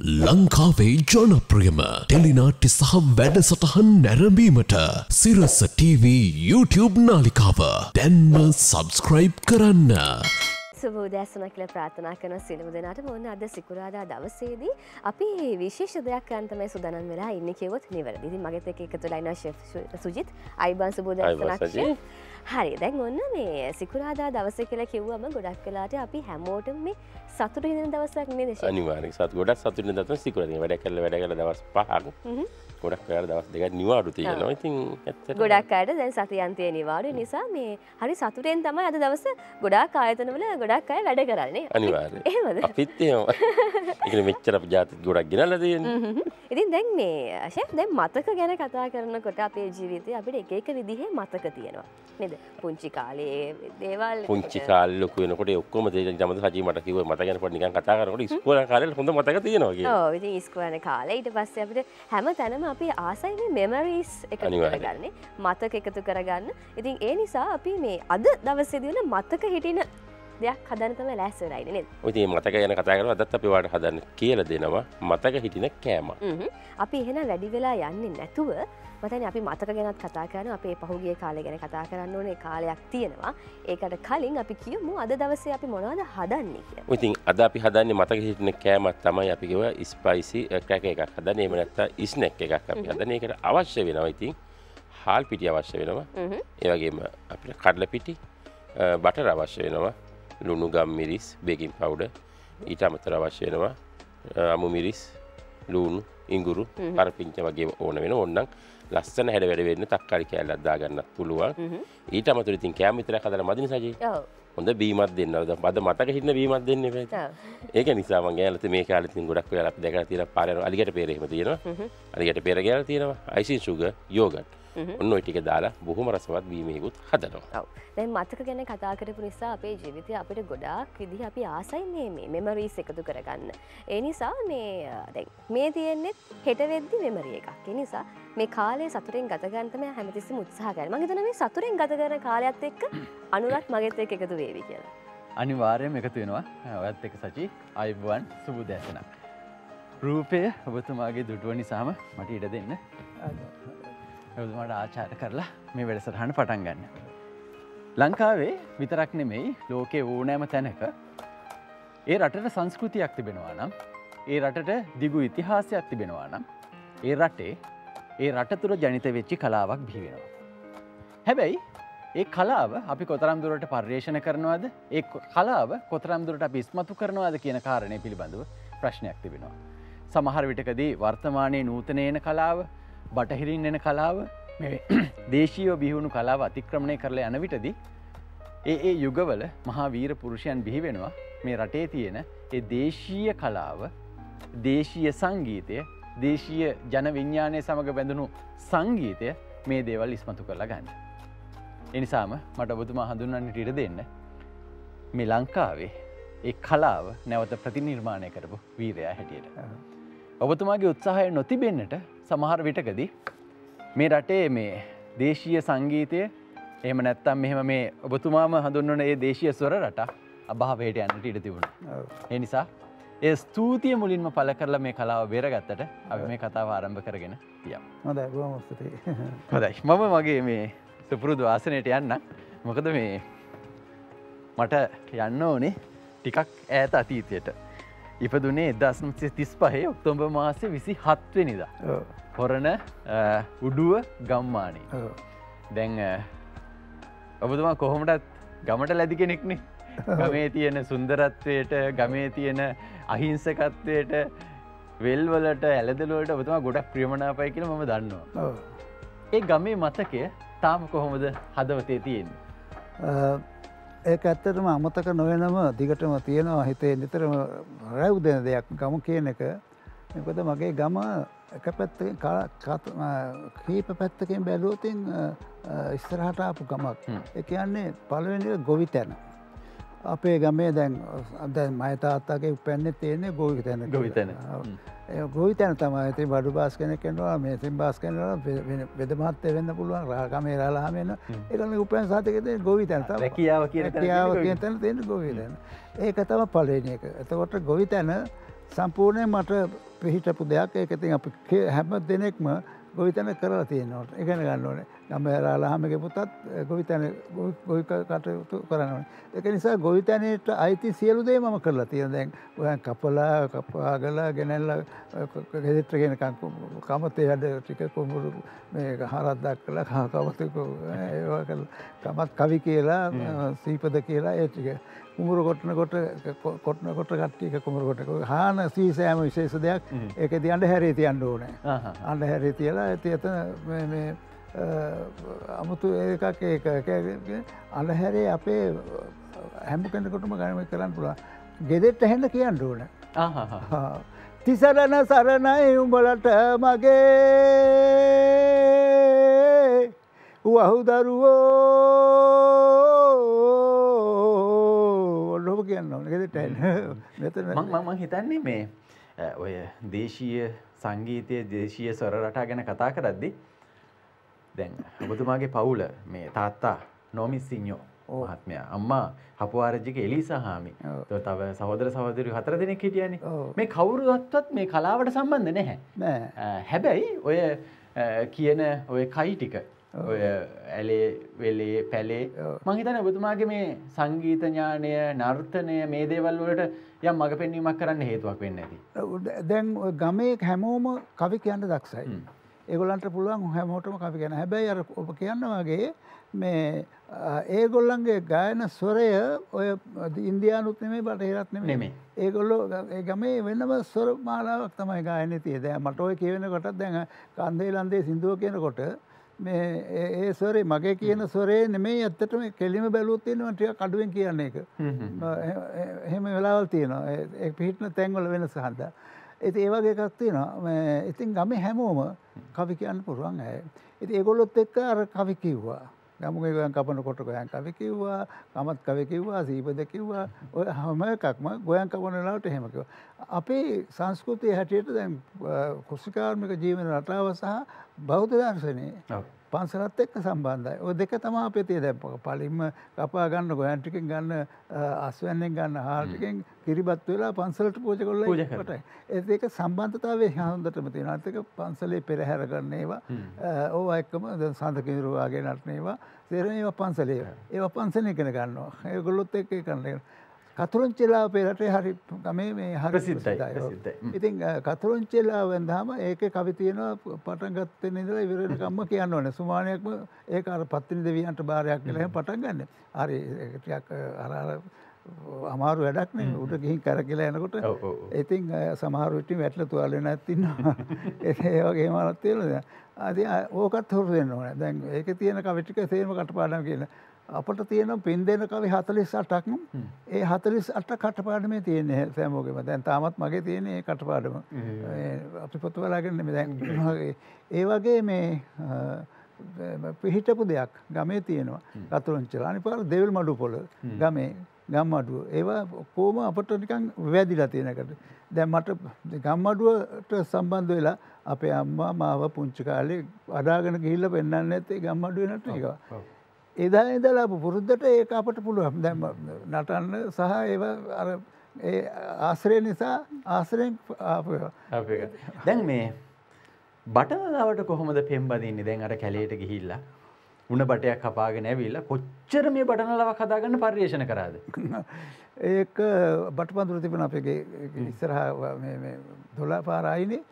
ලංකාවේ ජනප්‍රියම ටෙලිනාට්‍ය සහ වැඩසටහන් නැරඹීමට සිරස TV YouTube නාලිකාව. දැන්ම සබස්ක්‍රයිබ් කරන්න. සුබෝදෑසන කියල ප්‍රාථනා කරන සිලම දෙනාට මොන්න අද සිකුරාදා දවසේදී අපි විශේෂ දෙයක් අන්තමයි සුදනන් වෙලා ඉන්න කිවොත් නිවැරදි මගත එක එකතු ලයින සුජිත්. අයිබන් සුබෝදෑසනක්ෂ හරි. දැන් ඔන්න මේ සිකුරාදා දවස කියලා කිව්වම ගොඩක් කලාට අපි හැමෝටම මේ සතුට හින දවසක් මේ දේශ අනිවාරි සත් ගොඩක් සතුන දත්ම සිකුරද. වැඩ කල වැඩ කල දවස් පහක් ගොඩක් කර දවස් දෙක නිවාඩු තියෙනවා. ඉතින් ඇත්ත ගොඩක් අයට දැන් සතියන්තය නිවාඩු නිසා මේ හරි සතුරෙන් තමයි අද දවස ගොඩක් ආයතනවල ගොඩක් අය වැඩ කරන්නේ. අනිවාර එහෙමද? අපිත්තේම එක මෙච්චර ජාති ගොඩක් ගෙනල තියෙන් ඉතින් දැන් මේ අශය දැන් මතක ගැන කතා කරනකොට අපේ ජීවිතය අපිට එක එක විදිහේ මතක තියෙනවා. නද? පුංචි කාලේ දේවල් පුංචි කාල්ලොක වෙනකොට ඔක්කොම දේ ජමත සජී මට කිව මත ගැන පට නිකන් කතා කරනට ස්කෝල කාල හොඳ මතක තියෙනවා ඕ ඉතින් ඉස්කෝලන කාලේ ඊට පස්සේ අපිට හැම තැනම අපි ආසයි මෙමරීස් එක කරගන්න මතක එකතු කරගන්න. ඉතින් ඒ නිසා අපි මේ අද දවසේදිවන මතක හිටින දෙයක් හදනතම ලැස්සරයින ඉති මතක යන කතා කර අදත් අපි වාට හදන්න කියල දෙනවා මතක හිටින කෑම. අපි එහෙන වැඩි වෙලා යන්නේ නැතුව මතන අපි මතක ගැනත් කතා කරන අපේ පහුගේ කාලය ගැන කතා කරන්න ඕනේ කාලයක් තියෙනවා. ඒකට කලින් අපි කියමු අද දවසේ අපි මොනවද හදන්නේ කිය ඉතින් අද අපි හදන්නේ මතක හිටින කෑමත් තමයි අපිකිව ස්පයිසි ක්‍රැක එකක්. හද නේමනත්තා ඉස්නැක් එකක් අපි හදන එකට අවශ්‍ය වෙනවා. ඉතින් හාල් පිටි අවශ්‍ය වෙනවා. ඒවගේම අපිට කඩල පිටි බටර අවශ්‍ය වෙනවා ලුණු ගම් මිරිස් බේගින් පවුඩ ඊට අමතර අවශ්‍ය වෙනවා අමු මිරිස් ලූුණු ඉංගුරු පරපිංච වගේ ඕන වෙන ඔන්නන් ලස්සන හැඩ වැඩ වෙන්න තක්කාරි කෑල්ල අදාගන්නත් පුළුවන්. ඊට අමතුර ඉතින් කෑමිතර කදර මදින සජී. හොඳ බීමත් දෙන්නවද බද මතක හින්න බීමත් දෙන්න ඒක නිසා ගෑලත මේ කාලතින් ගොඩක් වෙලා දෙක තිර පාරන අලිගට පේරෙම තියෙනවා. අලිගට පෙර ගෑල තියෙනවා. අයිසින් සුග යෝගත් ඔන්න ඔටික දාලා බොහොම රසවත් බීමයකුත් හදනවා. දැන් මතක ගැන කතා කරපු නිසා අපේ ජීවිතය අපිට ගොඩාක් විදි අපි ආසයි මේ මේ මෙමරීස් එකතු කරගන්න. ඒ නිසා මේ මේ තියෙන්නෙත් හෙටවෙද්දි මෙමරිය එකක්. නිසා මේ කාලේ සතුරෙන් ගතගන්තම හැමතිසි උත්සාහ කර මගේතන මේ සතුරෙන් ගත කරන කාලයක්ත් එක්ක අනුරත් මගෙත එක එකතු වේවි කියලා. අනිවාර්යම එකතු වෙනවා. ඔයත් එක සචි. අයිබුවන් සුබු දැසනක් රූපය ඔබතුමාගේ දුටුව නිසාම මට ඉඩ දෙන්න ඔබතුමාට ආචාර කරලා මේ වැඩසටහන පටන් ගන්න. ලංකාවේ විතරක් නෙමෙයි ලෝකේ ඕනෑම තැනක ඒ රටට සංස්කෘතියක් තිබෙනවා නම් ඒ රටට දිගු ඉතිහාසයක් තිබෙනවා නම් ඒ රටේ ඒ රට තුර ජනිත වෙච්චි කලාවක් බිහිවෙනවා. හැබැයි ඒ කලාව අපි කොතරම් දුරට පර්යේෂණ කරනවාද ඒ කලාව කොතරම් දුරට අපි ඉස්මතු කරනවාද කියන කාරණය පිළිබඳව ප්‍රශ්නයක් තිබෙනවා. සමහර විටකදී වර්තමානයේ නූතනයන කලාව බටහිරින් එන කලාව දේශීයෝ බිහුණු කලාව අතික්‍රමණය කරලා යන විටදී ඒ ඒ යුගවල මහා වීර පුරුෂයන් බිහි වෙනවා මේ රටේ තියෙන ඒ දේශීය කලාව දේශීය සංගීතය දේශීය ජන විඤ්ඥානය සමඟ බැඳුණු සංගීතය මේ දේවල් ඉස්මතු කරලා ගන්න. එනිසාම මට ඔබතුමා හඳුන්වන්නට ඉට දෙන්න මේ ලංකාවේ ඒ කලාව නැවත ප්‍රතිනිර්මාණය කරපු වීරයා හැටියට. ඔබතුමාගේ උත්සාහය නොතිබෙන්න්නට සමහර විටකදී මේ රටේ මේ දේශීය සංගීතය එහම නැත්තම් මෙහෙම මේ ඔබතුමාම හඳුන්වන ඒ දේශය ස්වර රට අභාවයට යන්නට ඉඩ තිබුණ. ඒ නිසා ඒ ස්තූතිය මුලින්ම පල කරලා මේ කලාව බේරගත්තට අපි මේ කතාව ආරම්භ කරගෙන තියම්. බොහොමස්තුතියි. හොඳයි මම මගේ මේ සුපුරුදු ආසනයට යන්න මොකද මේ මට යන්න ඕනේ ටිකක් ඈත අතීතයට. ඉපදුනේ දස්නසේ තිස් පහේ ඔක්තොම්බ මාසය විසි හත්වනිද. හොරණ උඩුව ගම්මානී. දැන් ඔබතුමා කොහොමටත් ගමට ලැදි කෙනෙක්නේ ගමේ තියෙන සුන්දරත්වයට ගමේ තියෙන අහිංසකත්වයට වෙල්වලට ඇලදලුවට ඔබතුමා ගොඩක් ප්‍රියමණාපයි කියල ම දන්නවා. ඒ ගමේ මතකය තාම කොහොමද හදවතේ තියෙන්නේ. ඒක ඇත්තටම අමතක නොවෙනම දිගටම තියෙනවා හිතේ නිතරම රැව් දෙන දෙයක් ගම කියන එක. එකොද මගේ ගම එක පැත්තකින් කීප පැත්තකින් බැලූතින් ඉස්තරහට ආපු ගමක්. එක කියන්නේ පළවෙනි ගොවි තැන. අපේ ගමේ දැන් අද මයතාත්තාගේ පැන්න තියෙන්නේ ගෝවි තැන ගොවි තැන ගොවි තැන තමයි ඇති බඩු බාස් කෙන කෙනවා මේ සිම් බාස් කෙනවා වෙද මහත්තය වෙන්න පුළුවන් රාකමේ රලාමෙන එකන උපයන් සාතකත ගොවි තැන කියාව කිය කියාව කිය තැන තියෙන ගොවි තැන ඒක තම පලවෙනි එක. එතකොට ගොවි තැන සම්පූර්ණය මට පිහිටපු දෙයක්. ඒකතින් අප හැම දෙනෙක්ම ගොවිතැන කරලා තියෙනවට එකන ගන්න ඕනේ. ගම රාලාහමක පුතත් ගොවිතැන ගොයි කටයුතු කරනවන. එක නිසා ගොවිතැනට අයිති සියලු දේ මම කරලා තියෙන දැන් ඔය කපලා කපාගලා ගෙනැල්ල ගෙදිත්‍රගෙන කමතේ වැඩ ටික කොමුරු මේ හරත් දක්කලා කමතක ඒවා කමත් කවි කියලා සීපද කියලා ඒ ටික කුමරු කොටන කොට කොටන කොට කට්ටික කුමරු කොට හාන සීසෑම විශේෂ දෙයක්. ඒක දියන්ට හැරේ තියන්න ඕනෑ. අන්ඩ හැරේ තියලා ඇති ඇත අමුතු ඒකක් ඒක අලහැරේ අපේ හැම කෙනෙකොටම ගනම කරන්න පුළා ගෙදෙට්ට හැන්න කියන්න ඕන. තිසරණ සරණයි උඹලට මගේ. වහු දරුවෝ ඔල්ලොම කියන්න ඕන. ගෙදෙට මෙතන මං හිතන්නේ මේ ඔය දේශීය සංගීතය දේශීය ස්වර රටා ගැන කතා කරද්දි දැන් ඔබතුමාගේ පවුල මේ තාත්තා නොමිස්සිංයෝ මහත්මයා අම්මා හපුවාරජික එලිසා හාමි. තව සහෝදර සහෝදරයෝ හතර දෙනෙක් හිටියනේ. මේ කවුරුවත්වත් මේ කලාවට සම්බන්ධ නැහැ. හැබැයි ඔය කියන ඔය කයි ටික ඔය ඇලේ වෙලේ පැලේ. මහිතන ඔබතුමාගේ මේ සංගීත ඥානය නර්තනය මේ දේවල් වලට යම් මඟ පෙන්වීමක් කරන්න හේතුවක් වෙන්න ඇති දැන් ගමේ හැමෝම කවි කියන්න දක්ෂයි. ඒගොල්ලන්ට පුළුවන් හැමෝටම කවි ගැන හැබැයි අර ඔබ කියන්න වගේ මේ ඒගොල්ලන්ගේ ගායන ස්වරය ඔය ඉන්දයානුත් නෙමේ බටහිරත් නෙමේ ඒගොල්ලෝ ගමේ වෙනම ස්වර මාලාවක් තමයි ගායන තිය දැ මට ඔය කියවෙන කොටත් දැන් කන්දේ ලන්දේ සිින්දුව කියනකොට මේ ඒ ස්වරේ මගේ කියන ස්වරේ නෙමේ ඇත්තටම කෙලිම බැලුත් තියෙනවා ටික කඩුවෙන් කියන්නේ එක. එහෙම වෙලාවල් තියෙනවා. ඒ පිහිටන තැන්වල වෙනස හන්දා. ඇති ඒවගේ එකක් තියෙනවා ඉතින් ගම හැමෝම කවි කියන්න පුරුවන් ඇය. ඉති ඒගොල්ලොත් එක්ක අර කවි කිව්වා. ගමුගයන් කපන කොට ගොයන් කවි කිව්වා කමත් කවි කිව්වා සීපද කිව්වා ඔය හම එකක්ම ගොයන් කපනලාට හෙමකිව. අපේ සංස්කෘතිය හැටියට දැන් කුසිකාර්මික ජීවන රටාව සහ බෞද්ධ දර්ශනය පන්සලත් එක්ක සම්බන්ධයි. ඔය දෙක තමා අපේතිය දැප පලින්ම කපා ගන්න ගොයන්ටිකින් ගන්න අස්වැන්නෙන් ගන්න හාටිකෙන් කිරිබත් වෙලා පන්සලට පෝජ කොල්ල ට ඒක සම්බන්ධතාවේ හොඳටම තියෙන අතක පන්සලේ පෙරහැර කරන්නේවා ඕ එක්කම ද සඳකිරුවාගේ නටනේවා සේරන ඒව. පන්සලේ. ඒව පන්සනය කෙන ගන්නවා. ඒගොල්ලොත් එක්ක කරන්නේ කතුරුංචෙලා පෙරටේ හරි ගමේ මේ හරි සිද්ධයි ඉතින් කතුරුංචෙලා වෙන්දහම ඒක කවි තියෙනවා පටන් ගත්තේ ඉඳලා ඉවරනකම්ම කියන්න ඕනේ. සුමානයක්ම ඒක අර පත්තිනි දෙවියන්ට බාරයක් කියලා එහෙම පටන් ගන්න. හරි ටිකක් අර අර අමාරු වැඩක්නේ උඩ ගිහින් කර කියලා එනකොට ඉතින් සමහර විට වැටලා තුවාල වෙන ඇත්තින්නවා ඒ වගේ මානත් තියෙනවා ආදී ඕකත් හොරු වෙන්න ඕනේ. දැන් ඒකේ තියෙන කවි ටික තේරම කටපාඩම් කියලා. අපට තියෙන පින් දෙන කවි හතලිස් අටක් ඒ හතලිස් අට කටපාඩමේ තියෙන්නේ සෑමෝගෙම. දැන් තාමත් මගේ තියෙන ඒ කටපාඩම. අපි පොතුවලාගන්න දැන්. ඒ වගේ මේ පිහිටපු දෙයක් ගමේ තියෙනවා. කතුරංචල අනිපාර දෙවල් මඩු පොල ගමේ ගම්මඩුව. ඒවා කෝම අපට නිකං වැදිලා තියෙනකට දැන් මට ගම්මඩුවට සම්බන්ධ වෙලා අපේ අම්මා මාව පුංචි කාලේ අඩාගෙන ගිහිල්ල පෙන්න්න ඇත්තේ ගම්මඩුව නට එක. එදා ඉදලා පුරුද්ධට ඒ අපට පුළුවන්. දැම නටන්න සහ ඒව අර ඒ ආශ්‍රය නිසා ආශ්‍රයෙන් දැන් මේ බටලාවට කොහොමද පෙම්බදින්නේ? දැන් අර කැලේට ගිහිල්ලා උන බටයක් කපාගෙන ඇවිල්ලා කොච්චර මේ බටනලවක් හදාගන්න පර්යේෂණ කරාද? ඒක බටපඳුර තිබෙන අපගේ ඉස්සරහ දොලා පාරායිනේ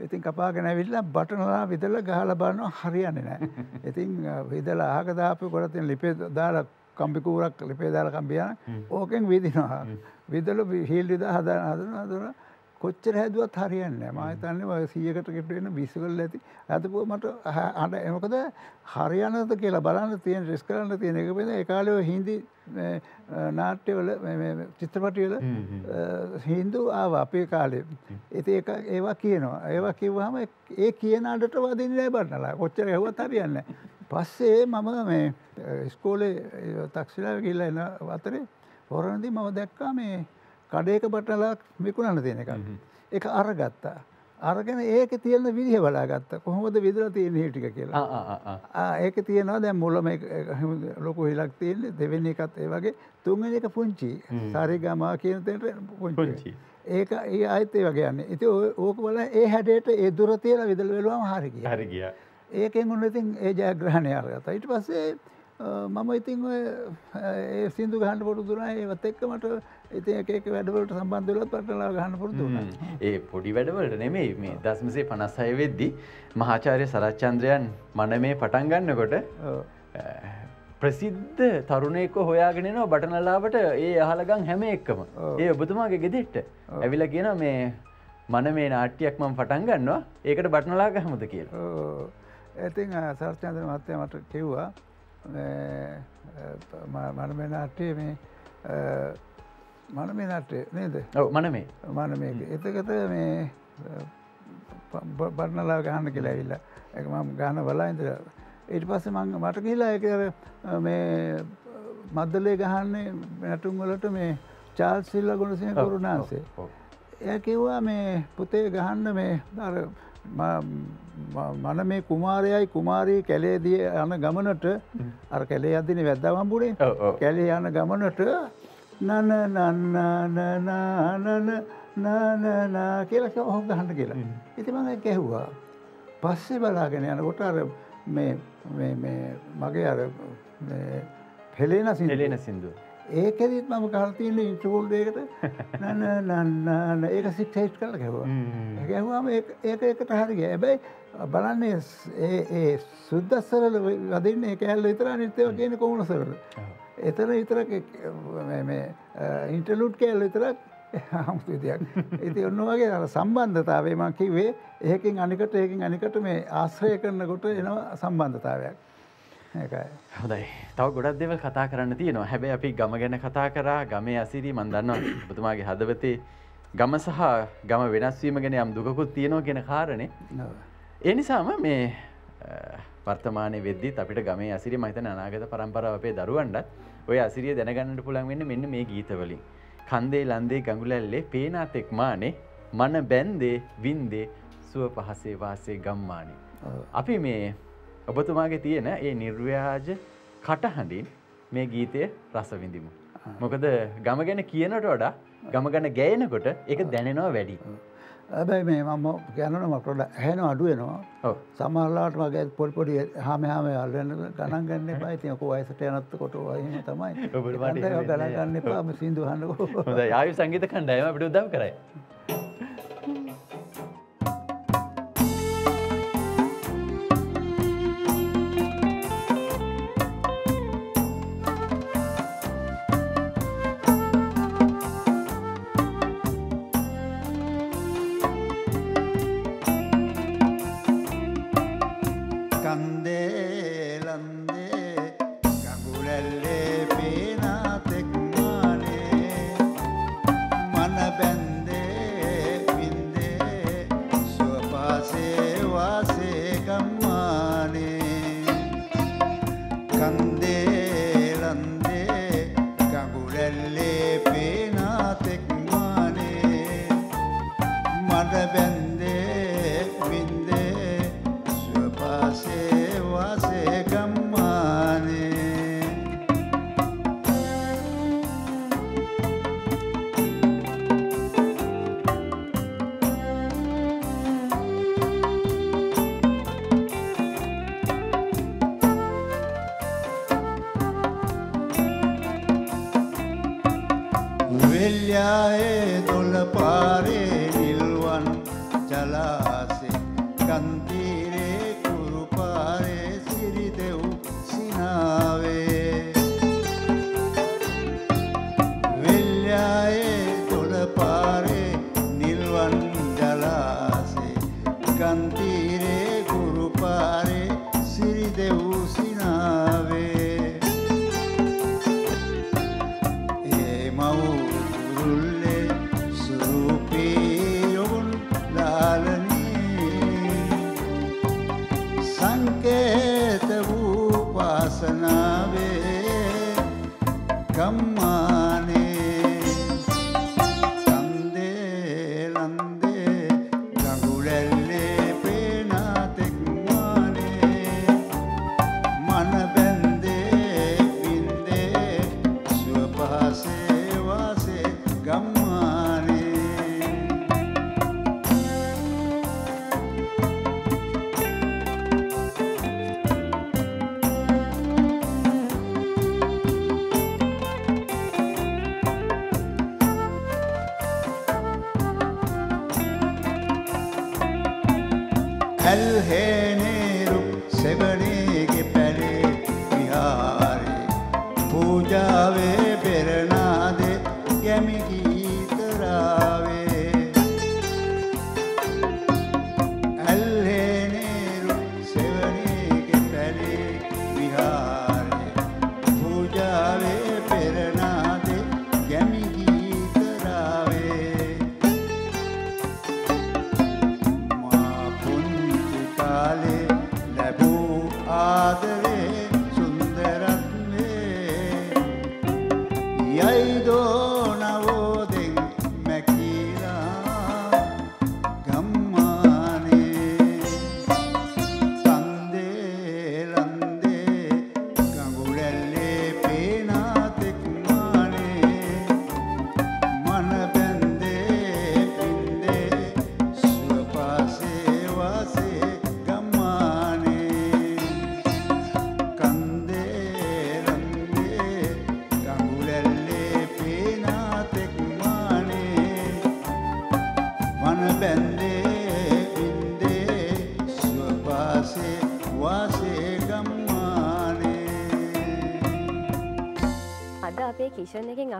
ඉතින් කපාගෙන ඇවිල්ලා බටනලා විදලා ගහලා බලනවා හරියන්නේ නැහැ. ඉතින් විදලා අහක දාපු කොට තියෙන ලිපේ දාලා කම්බි කූරක් ලිපේ දාලා කම්බියන ඕකෙන් විදිනවා. විදලා හීල් විදා හදන හදන හදන කොච්චර හැදුවත් හරියන්නේ. මම හිතන්නේ ඔය 100කට කට වෙන 20 කල් ඇති. හදපුව මට අඬ මොකද හරියනද කියලා බලන්න තියෙන රිස්ක් කරන්න තියෙන එක වෙන ඒ කාලේ ඔය හින්දි නාට්‍යවල මේ චිත්‍රපටිවල හින්දු ආවා අපේ කාලේ. ඉතින් ඒක ඒවා කියනවා. ඒවා කිව්වහම ඒ කියන අඬට වදින්නේ නැහැ බන්නලා. කොච්චර ඇහුවත් හරියන්නේ. පස්සේ මම මේ ඉස්කෝලේ තක්ෂිලා ගිහිල්ලා එන අතරේ හොරනදී මම දැක්කා මේ කඩේක බටලක් විකුණන්න තියෙන එක. එක අරගත්තා. අරගෙන ඒක තියෙන විදිහ බලාගත්ත. කොහොමද විදලා තියෙන හිටික කියලා. ඒක තියෙනවා දැන් මුලම ලොකු හිලක් තියෙන්නේ. දෙවෙනි එකත් ඒ වගේ. තුන්වෙනි එක පුංචි. සාරිගමා කියන තැනට පුංචි. ඒක ඒ අයිතේ වගේ යන්න. ඉති ඕක බල ඒ හැඩයට ඒ දුර තියලා විදල් වෙලවාම හරිකි හරි ගිය. ඒකෙන් උන්න ඉතින් ඒ ජයග්‍රහණය අරගත ඊට පස්සේ මම ඉතින් ඒ සිින්දු ගහන්ඩ පොඩු දුනා ඒවත් එක්ක මට ඉති එක වැඩවලට සම්බන්ධලත් පටලා ගහන්න පුරුදු ඒ පොඩි වැඩවලට නෙමෙයි මේ දස්මසේ පනස්සය වෙද්දි මහාචාරය සරච්චන්ද්‍රයන් මන මේ පටන් ගන්නකොට ප්‍රසිද්ධ තරුණයක හොයාගෙනනවා බටනලාවට ඒ අහලගං හැම එක්කම. ඒ ඔබතුමාගේ ගෙදෙට්ට. ඇවිල කියන මේ මන මේ නාට්‍යයක් මම පටන් ගන්නවා. ඒකට බටනලාග හමුද කියල. ඇතින් සර්චන්දර මත්තය මට කිව්වා මන මේ නාට්‍යය මේ මන මේ නාට්‍යය නේද? මන මේ මන මේ එතකත මේ බටනලා ගහන්න කියලා ඇවිල්ල. එක මම ගාන බලා ඉඳ ඊට පස්සේ මං මට කියලා එක මේ මද්දලේ ගහන්නේ නැටුම් වලට මේ චාල් සිල්ල ගොඩසිය කරුණාන්සේ එය කිව්වා මේ පුතේ ගහන්න මේ දර මන මේ කුමාරයයි කුමාරී කැලේදිය යන ගමනට අර කැලේ අදින වැද්දවම්බුණේ කැලේ යන ගමනට නන නන්නනනනන නනනා කියලක ඔහු ගහන්න කියලා. ඉති මඟ කැහ්වා පස්සේ බලාගෙන යනකොට අර මේ මගේ අර පෙලේන සිලේන සිින්දු ඒකෙදත් මම කල්තියන්න ඉන්ට්‍රෝල්ඩයකට නන්න නන්න ඒක සික්ටේට් කල ගැව ගැහවාම ඒක එකට හරිග ඇබැයි බලන්නේ ඒ සුද්දස්සරල වදින්න එක ඇල්ල විතර නිතව කියන කොමුණ සරල? එතන විතර ඉන්ටලුට් කෑල්ල විතරක් හමුතුතියක් ඉති ඔන්න වගේ අර සම්බන්ධතාවේ මං කිවේ ඒකින් අනිකට ඒකින් අනිකට මේ ආශ්‍රය කරනකොට එනවා සම්බන්ධතාවයක් හොදයි තව ගොඩක් දෙවල් කතා කරන්න තියෙනවා. හැබැයි අපි ගම ගැන කතා කරා ගමේ අසිරී මන්දන්නවා බතුමාගේ හදවතේ ගම සහ ගම වෙනස්වීම ගැන යම් දුකකුත් තියෙනවා කියෙන කාරණය ඒ නිසාම මේ වර්තමානය වෙද්දි අපිට ගමේ අසිරි මහිතන අනාගත පරම්පරාව අපේ දරුවන්ටත් ඔය අසිරිය දැනගන්නට පුළන් වෙන්න මෙන්න මේ ගීතවලින් කන්දේ ලන්දේ ගඟුලැල්ලේ පේනාතෙක් මානේ මන බැන්දේ වින්දේ සුව පහසේ වාසේ ගම්මානය. අපි මේ ඔබතුමාගේ තියෙන ඒ නිර්ව්‍යාජ කටහඬින් මේ ගීතය රසවිඳිමු. මොකද ගම ගැන කියනට වඩා ගම ගැන ගෑනකොට එක දැනෙනවා වැඩි. ඇබැයි මේ මම ගැනනමටොට හැන අඩුවෙනවා. සමල්ලාට වගේ පොල්පොඩි හම හම අල්ලන්න ගණන් ගන්න පයිතියක වයිසට යනත්ත කොට වහම තමයි. ගලගන්න පාම සිින්දු හන්නකෝ හොද යායු සංගීත කණ්ඩයම පිට දව කරයි.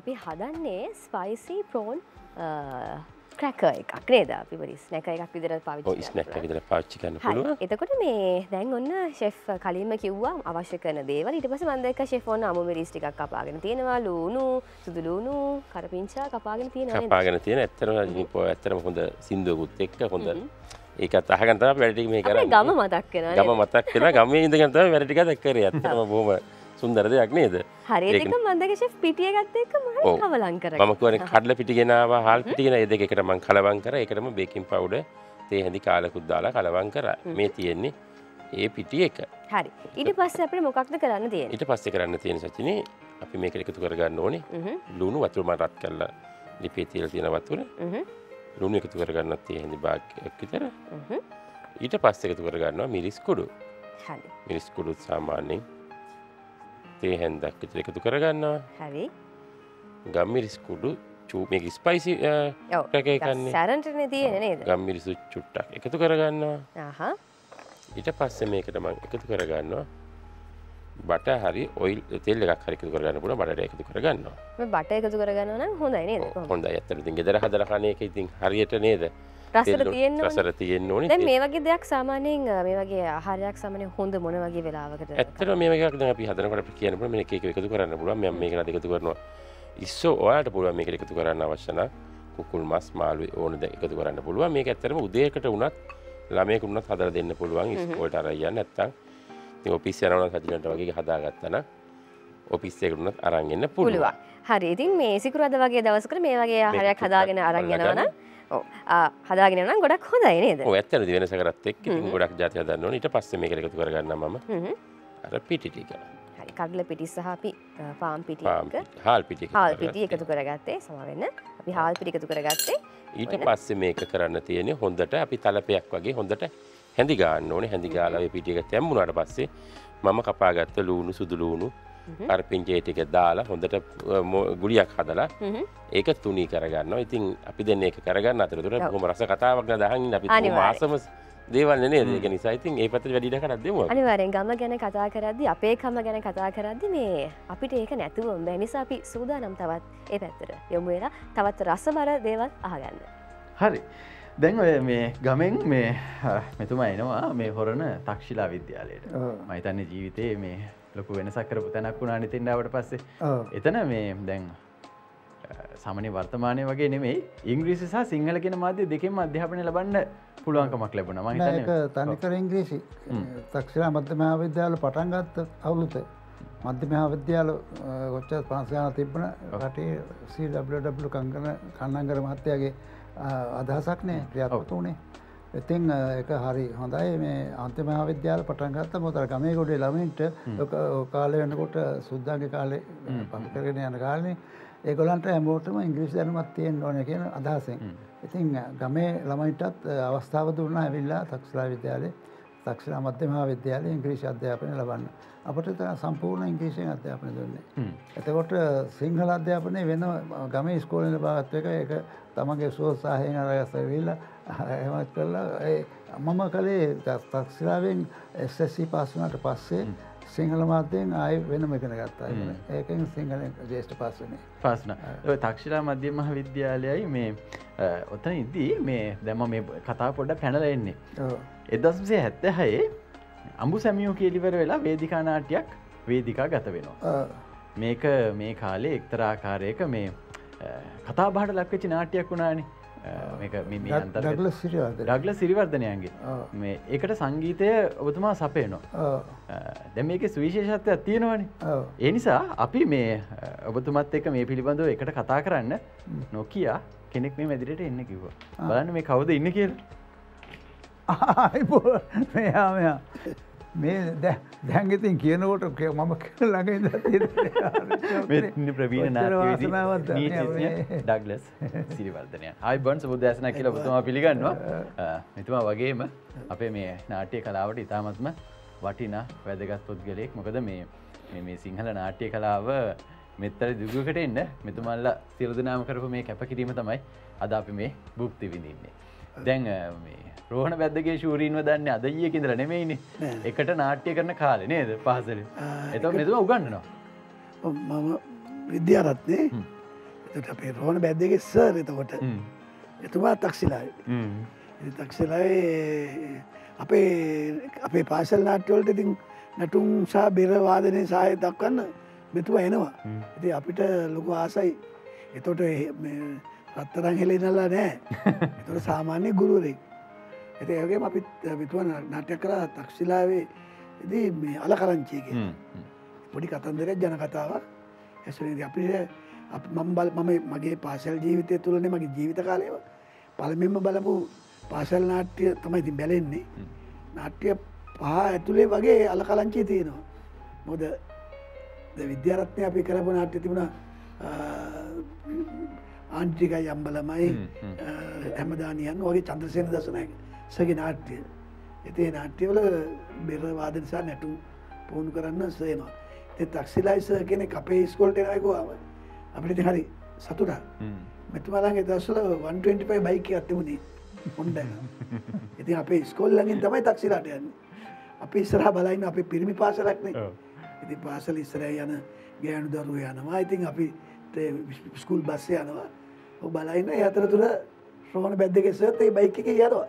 අපි හදන්නේ ස්පයිසි ප්‍රෝන් ක්‍රැක එකක් නේද? අපි පරිස් නැක එකක් විදර පවිච ස්නැක් එක විතර පාවිච්චි කරන්න පුළුවන්. එතකොට මේ දැන් ඔන්න ශෙෆ් කලින්ම කිව්වා අවශ්‍ය කරන දේවල්. ඊට පස්සේ මම දැක්ක ශෙෆ් ඔන්න අමු මිරිස් ටිකක් කපාගෙන තියෙනවා. ලූණු සුදු ලූණු කරපිංචා කපාගෙන තියෙනවා කපාගෙන තියෙන ඇත්තටම ඇත්තටම හොඳ සින්දුවකුත් එක්ක හොඳ ඒකත් අහගන්න තමයි වැඩ ටික මේ කරන්නේ. ගම මතක් වෙනවා ගම මතක් වෙලා ගමේ ඉඳගෙන තමයි වැඩ ටික දැක්කරේ ඇත්තටම බොහොම සුන්දර දෙයක් නේද? මම දැක්ක ශෙෆ් පිටිය ගත්ත එක මම. කවලම් කරගත්තා. මම කියන්නේ කඩල පිටි ගෙනාවා හාල් පිටි ගෙන ඒ දෙක එකට මම කලවම් කරා. ඒකටම බේකින් පවුඩර් තේ හැඳි කාලකුත් දාලා කලවම් කරා. මේ තියෙන්නේ ඒ පිටි එක. හරි. ඊට පස්සේ අපිට මොකක්ද කරන්න තියෙන්නේ? ඊට පස්සේ කරන්න තියෙන සචිනේ අපි මේක එකතු කරගන්න ඕනේ. ලුණු වතුර මම රත් කරලා ලිපේ තියලා තියෙන වතුර. ලුණු එකතු කරගන්නත් තේ හැඳි භාගයක් විතර. ඊට පස්සේ එකතු කරගන්නවා මිරිස් කුඩු. හරි. මිරිස් කුඩුත් සාමාන්‍යයෙන් තේ හැන්දක් විතර එකතු කරගන්නවා. හරි. ගම් මිරිස් කුඩු චූ මේක ස්පයිසි ඔව්. රැකේ කන්නේ සැරන්ටනේ තියෙන නේද? ගම් මිරිසු චුට්ටක් එකතු කරගන්නවා. ආහ. ඊට පස්සේ මේකට මං එකතු කරගන්නවා. බට හරි ඔයිල් තෙල් එකක් හරි එකතු කරගන්න පුළුවන් බටට එකතු කරගන්නවා. මේ බට එකතු කරගන්න හොඳයි හොඳයි. ඇත්තට ඉතින් ගෙදර එක ඉතින් හරියට නේද රසට තෙල් තියෙන්න ඕනේ. මේ වගේ දෙයක් සාමාන්‍යයෙන් අ, මේ වගේ ආහාරයක් සාමාන්‍යයෙන් හොඳ මොන වගේ වෙලාවකද ඇත්තට මේ එකක් දැන් අපි හදනකොට පුළුවන් මේක එක එකතු කරන්න පුළුවන්. මම මේකට එකතු කරනවා. ඉස්සෝ ඔයාලට පුළුවන් මේකට එකතු කරන්න අවශ්‍ය නම් කුකුල් මස් මාළු ඕන දේ එකතු කරන්න පුළුවන්. මේක ඇත්තටම උදේකට වුණත් ළමයෙකුට වුණත් හදලා දෙන්න පුළුවන්. ඉස්කෝලේට අරන් යන්න නැත්තම්. ඉතින් ඔෆිස් යනවා නම් සජිනට වගේ හදාගත්තා නම් ඔෆිස් එකට වුණත් අරන් එන්න පුළුවන්. පුළුවන්. හරි. ඉතින් මේ සිකුරාද වගේ දවසකට මේ වගේ ආහාරයක් චුට්ටක් හදාගෙන අරන් හදාගෙන ගොඩක් හොඳයි නේද? ඇත්තටම වෙනස කරත් එක්ක ඉතින් ගොඩක් જાති හදන්න ඕනේ. ඊට පස්සේ මේකට එකතු කරගන්නම් මම. හ්ම්. අර පිටි ටික හරි කඩල පිටි සහ අපි අ, පාන් පිටි එක. හාල් පිටි හාල්. පිටි එකතු කරගත්තේ සමාවෙන්න අපි හාල් පිටි එකතු කරගත්තේ. ඊට පස්සේ මේක කරන්න තියෙන්නේ හොඳට අපි තලපයක් වගේ හොඳට හැඳි ගන්න ඕනේ. හැඳි ගාලා ඔය පිටි එක තැම්බුණාට පස්සේ මම කපාගත්ත ලූණු සුදු ලූණු අර පිංචේ ටික දාලා හොඳට ගුලියක් හදලා හ්ම්. ඒක තුනී කරගන්නවා ඉතින් අපි දෙන්න ඒක කරගන්න අතරතුර. බොහොම රස කතාවක් නේද අහන් ඉන්න අපි. මාසම දේවල් නේද ඒක නිසා ඉතින් ඒ පැත්තට වැඩි ඉඩකඩක් දෙමු අපි. අනිවාර්යෙන් ගම ගැන කතා කරද්දි අපේ කම ගැන කතා කරද්දි මේ අපිට ඒක නැතුව බෑ නිසා අපි සූදානම් තවත් ඒ පැත්තට යොමු වෙලා තවත් රසබර දේවල් අහගන්න හරි දැන් ඔය මේ ගමෙන් මේ මෙතුමා එනවා මේ හොරණ තක්ෂිලා විද්‍යාලයට ඔව්. මහිතන්න ජීවිතයේ මේ ලොකු වෙනසක් කරපු තැනක් වුණා නිතින්ඩාවට පස්සේ. එතන මේ දැන් සමනි වර්තමානය වගේ නෙමෙයි ඉංග්‍රීසි සහ සිංහල කියෙන මාධ්‍ය දෙකෙම අධ්‍යාපනය ලබන්න පුළුවන්කමක් ලැබුණ. ඒක තනිකර ඉංග්‍රීසි. තක්ෂිලා මධ්‍යමහා විද්‍යාල පටන්ගත්ත අවුලුත මධ්‍යමහා විද්‍යාල ගොච්ච පන්සයාන තිබන රටේ සඩ කංගන කන්නංගර මහත්තයාගේ අදහසක් නෑ ක්‍රියාත්මක වුණේ ඉතින් එක හරි හොඳයි. මේ අන්තිමහා විද්‍යාල පටන්ගත්ත මොතර ගමේ ගොඩේ ළමින්ට කාලය වෙනකොට සුද්දාගේ කාලේ පමිකරගෙන යන කාලනේ ඒගොලන්ට ඇමෝටම ඉංග්‍රිස් දැනුමත් තියෙන් ඕන කියන අදහසෙන්. ඉතින් ගමේ ළමයිටත් අවස්ථාව දුන්න ඇවිල්ලා තක්ෂලා විද්‍යාලය තක්ෂලා මධ්‍යමහා විද්‍යාලය ඉංග්‍රීෂි අධ්‍යාපනය ලබන්න. අපට සම්පූර්ණ ඉංග්‍රීෂයෙන් අධ්‍යාපන දුන්නේ. එතකොට සිංහල අධ්‍යාපනය වෙන ගම ස්කෝලන භාගත්වක එක තමගේ සෝත්සාහයෙන් අරගස්සවිල්ල එමත් කරලා මම කළේ තක්ෂිලාවෙන් එස්සසි පස්සනට පස්සේ සිංහල මාධ්‍යයෙන් ආය වෙනම එකන ගත්තා ඒකෙන්. සිංහල ජේෂ්ට පස්සනේ ඔය තක්ෂිලා මධ්‍ය මහ විද්‍යාලයයි මේ ඔතන ඉදී මේ දැම මේ කතා පොඩ පැනල එන්නේ. එදස්සේ හැත්ත හයේ අඹු සැමියෝ කියලිවර වෙලා වේදිකා නාටයක් වේදිකා ගත වෙනවා. මේක මේ කාලේ එක්තරාකාරයක මේ කතා බාට ලක්වෙච්චි නාටයක් වුණානි ඩග්ලස් සිරිවර්ධනයන්ගේ. මේ ඒකට සංගීතය ඔබතුමා සපයනවා. දැ මේක සුවිශේෂත්වයක් තියෙනවනි. ඒ නිසා අපි මේ ඔබතුමත් එක මේ පිළිබඳව එකට කතා කරන්න නොකයා කෙනෙක් මේ මැදිරට එන්න කිව්ව. බලන්න මේ කවුද ඉන්න කියල. ආයිබෝ මෙයා මේ දැංගිතින් කියනකොට කිය මම ළඟ මෙ ප්‍රවීණ ඩග්ලස් සිරිවර්ධනය අයිබන් සබුදෑසන කියලා පුතුමා පිළිගන්නවා. මෙතුමා වගේම අපේ මේ නාට්‍ය කලාවට ඉතාමත්ම වටිනා වැදගත් පුද්ගලයෙක්. මොකද මේ මේ- සිංහල නාට්‍ය කලාව මෙත්තර දුගකට එන්න මෙතුමල්ල සිරදනාම කරපු මේ කැපකිරීම තමයි අද අපි මේ බුක්ති විඳින්නේ. දැන් රෝහණ බැද්දගේ ශූරීන්ව දන්න අදයිය කිදර නෙමෙයිනි. එකට නාට්‍ය කරන කාලෙ නේද පහසල එත මෙතුම උගන්නනවා මම විද්‍යාරත්නේ. එතට අපේ රෝණ බැද්දගේ සර් එතකොට. එතුමා තක්ෂිලායි. තක්ෂිලායි අපේ අපේ පාසල් නාට්‍යවලට ඉතින් නැටුම් සා බෙරවාදනය සහය දක්වන්න මෙතුම එනවා. ඉති අපිට ලොකු ආසයි. එතොට රත්තරං හෙලෙනල්ලා නෑ එතට සාමාන්‍ය ගුරුවරෙක් ඇති ඒගේ අපිත් විතුව නාට්‍ය කරා තක්ෂිලාවේ ඉදී මේ අල කරංචයගේ හ්ම්. පොඩි කතන්දර ජන කතාවක් ඇසුනේද අපිට අප මම් බල මම මගේ පාසල් ජීවිතය තුළන මගේ ජීවිත කාලයව පළමෙන්ම බලපු පාසල් නාට්‍ය තමයි ඉතින් බැලෙන්නේ. නාට්‍ය පහ ඇතුළේ වගේ අල කලංචි තියෙනවා. මොද විද්‍යාරත්නය අපි කරපු නාට්‍ය තිබුණ ආන්ට්‍රිකයි අම්බලමයි හැමදානියන් වගේ චන්ද්‍රසයන දසනය සගේ නාට්‍යය එතේ නාට්‍යවල බෙරවාදනිසා නැටුම් පුහුණු කරන්න සයනවා එ තක්සිලායිස කෙනෙ අපේ ස්කොල්ට නයකුවාව අපිට හරි සතුට මෙතුමලාගේ දස්සල 125 බයික අත්තමුණේ හොන්ඩ ඉතින් අපේ ස්කොල්ලඟින් තමයි තක්සිලාට යන්න. අපි ඉස්සරහ බලයින්න අපේ පිරිමි පාසලක්නේ ඉති පාසල ඉස්සර යන ගෑනු දරුව යනවා. ඉතින් අපි ස්කුල් බස්ස යනවා බලයින්න අතර තුළ රෝණ බැද්දක සතේ බයික එක යනවා.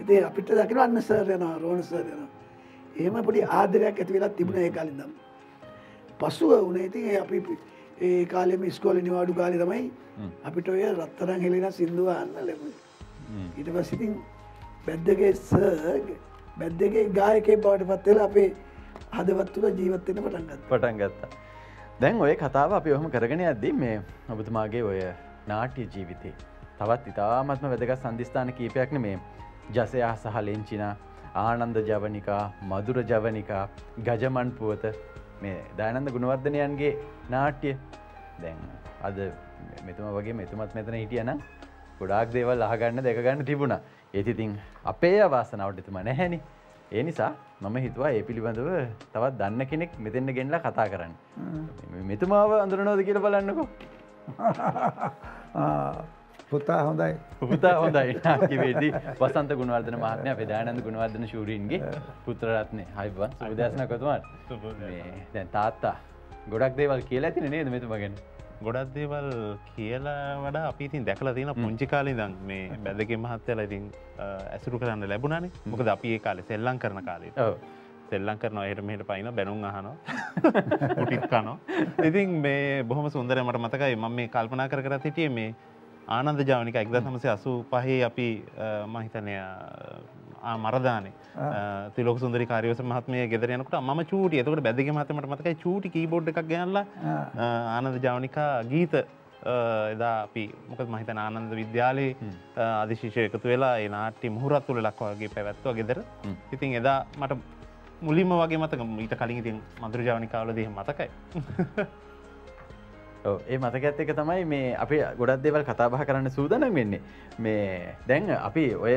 ඉති අපිට දකින අන්න සර් යනවා රෝණ සර් යනවා. එහෙම පොඩි ආදරයක් ඇති වෙලා තිබුණ ඒ කාලින්දම් පසුව වනේ ඉතින් අපි ඒ කාලෙම ස්කෝල නිවාඩු කාලි තමයි අපිට ඔය රත්තරන් හෙලෙන සිින්දුව අන්න ලැබ ඊට පසිතින් බැද්දගේ සර්ග බැද්දගේ ගායකේ බවට පත්වෙල අපේ හදවත් තුළ ජීවත්වෙන පටන්ගත් පටන් ගත්තා. දැන් ඔය කතාව අපි ඔහම කරගෙන ඇද්දී මේ ඔබතුමාගේ ඔය නාට්‍ය ජීවිතේ. තවත් ඉතාමත්ම වැදගත් සන්ධස්ථාන කීපයක්න මේ ජසයා සහ ලෙංචින ආනන්ද ජවනිකා මදුර ජවනිකා ගජමන් පුවත මේ දානන්ද ගුණවර්ධනයන්ගේ නාට්‍ය දැන් අද මෙතුම වගේ මෙතුමත් මෙතන හිටියන ගොඩාක් දේවල් අහගන්න දෙකගන්න තිබුණ ඒතිතින් අපේ අවාසනාවට එතුම නැහැනි ඒ නිසා මම හිතුවා ඒ පිළිබඳව තවත් දන්න කෙනෙක් මෙතෙන්න්න ගෙන්ලා කතා කරන්න. මෙතුමාව අඳරනෝද කියල බලන්නකෝ. පුතා හොඳයි. පුතා හොඳයි. නාකිවේදී වසන්ත ගුණවර්ධන මහත්මය පෙදානන්ද ගුණවර්ධන ශූරීන්ගේ පුත්‍රරත්නය. හයිබන් උදෑසනකොතුමාට දැන් තාත්තා ගොඩක් දේවල් කියලා ඇතින නේද මෙතුමගෙන? ගොඩක් දේවල් කියලා වඩා අපි ඉතින් දැකලා තියෙන පුංචි කාලේ දම් මේ බැදගේ මහත්තයලා ඉතින් ඇසුරු කරන්න ලැබුණනේ. මොකද අපි ඒ කාලේ සෙල්ලං කරන කාලේ සෙල්ලං කරනවා එයට මෙහට පයින බැනුම් අහනවා. පුටිත් කනවා. ඉතින් මේ බොහොම සුන්දර මට මතකයි මම මේ කල්පනා කර කර සිටිය මේ ආනන්ද ජාවනික එක්ද සමසය අසු පහේ අපි මහිතනය මරදානේ. තිලොක සුන්දරි කාරයෝස මහත්මය ගෙදර යනකට ම චූටි. එතකට බැදග මතමට මතකයි චූටි කීබෝඩ් එකක් ගැනල්ල ආනන්ද ජාවනිකා ගීත එදා අපි මොකද මහිතන ආනන්ද විද්‍යාලයේ අධිශිෂය එකතු වෙලා ඒ නාට්‍ය මුහුරත් තුළ ලක්වාගේ පැවැත්ව ගෙදර. ඉතින් එදා මට මුලින්ම වගේ මතක ඊට කලින් ඉතින් මදුරජාවනිකාවලදී මතකයි. ඒ මතකඇත් එක තමයි මේ අපි ගොඩක් දෙවල් කතාබහ කරන්න සූදනම් වෙන්නේ. මේ දැන් අපි ඔය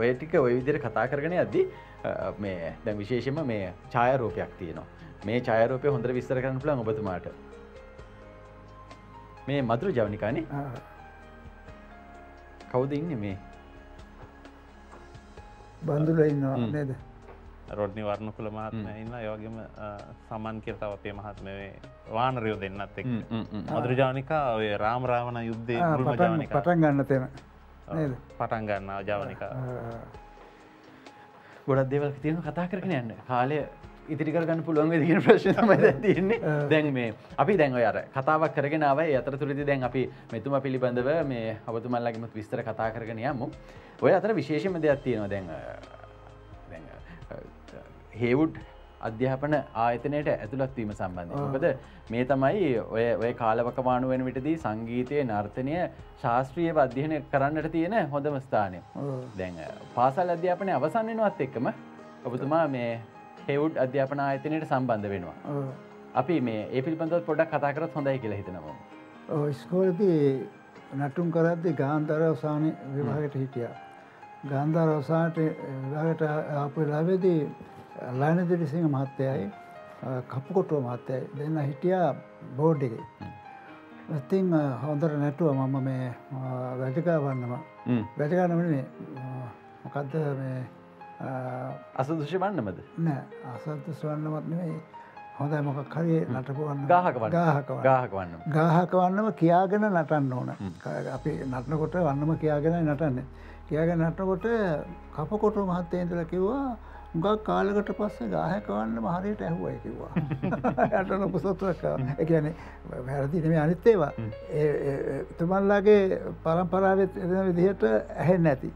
ඔය ටික ඔය විදිර කතා කරගෙන ඇද්දි මේ දැන් විශේෂම මේ ඡායරූපයක් තියෙනවා. මේ ඡායරූපය හොඳර විස්තර කරන්න පුලන් ඔබතුමාට. මේ මදුර ජවනිකානේ? කවුද ඉන්න මේ? බඳුල ඉන්නවා නේද රොඩ්නි වර්ණ කුල මහත්ම ඉන්න. යෝගම සමන් කියතාව අපේ මහත්මේ වානරයෝ දෙන්නත් එක් මදුරජානිකා ඔය රාම රාවණ යුද්ධය ආ, පටන් පටන් ගන්න තෙන. නේද? පටන් ගන්න ජාවනිකා. ගොඩක් දෙවල් තියෙන කතා කරන යන්න. කාලය ඉතිරිකරගන්න පුළුවන් දිගෙන ප්‍රශ්න මයි තියන්නේ. දැන් මේ අපි දැන් අර කතාවක් කරගෙනාව අතර තුරදි දැන් අපි මෙතුම පිළිබඳව මේ අවතුමල්ලගේමත් විස්තර කතා කරගෙන යමු. ඔය අතර විශේෂම දෙයක් තියෙනවා. දැන් හේවුඩ් අධ්‍යාපන ආයතනයට ඇතුළත්වීම සම්බන්ධ මොකද මේ තමයි ඔය ඔය කාලවකවානු වෙන විටදී සංගීතය නර්තනය ශාස්ත්‍රියව අධ්‍යයනය කරන්නට තියෙන හොඳම ස්ථානය. දැන් පාසල් අධ්‍යාපනය අවසන්නනවත් එක්කම ඔබතුමා මේ හෙවුඩ් අධ්‍යාපන ආයතනයට සම්බන්ධ වෙනවා. අපි මේ ඒ පිළිබඳව පොඩක් කතාකරත් හොඳයි කියලා හිතනවා. ස්කෝලති නටුම් කරද්දි ගාන්ධරවසාන විභාගට හිටිය. ගාන්ධරවසාට විභාගට අප ලාබේදී ලයිනදිරිසිංහ මහත්තයයි කප්පකොටුව මහත්තයයි. දෙන්න හිටියා බෝඩ් එක. ඉතින් හොඳර නැටුව මම මේ වැජකා වන්නම වැජකානමන මේ මොකක්ද මේ අසදුෂ වන්නමද? නෑ අසත්තුස් වන්නමත් නෙවෙයි හොඳයි මොකක් හරි නටපුවන්න ගාහක ගාහක ගාහක වන්න. ගාහක වන්නම. කියාගෙන නටන්න ඕන. අපි නටනකොට වන්නම කියාගෙන නටන්නේ. කියාගෙන නටනකොට කපකොටු මහත්තයන්දල කිව්වා උගක් කාලකට පස්සේ ගාහකවන්න මහරයට ඇහුවයි කිව්වා. යට ලොකු සොත්තුවක් එකන වැරදිනම අනිත්තේවා තුමල්ලාගේ පරම්පරාවත් එන විදිහට ඇහෙන් නැති.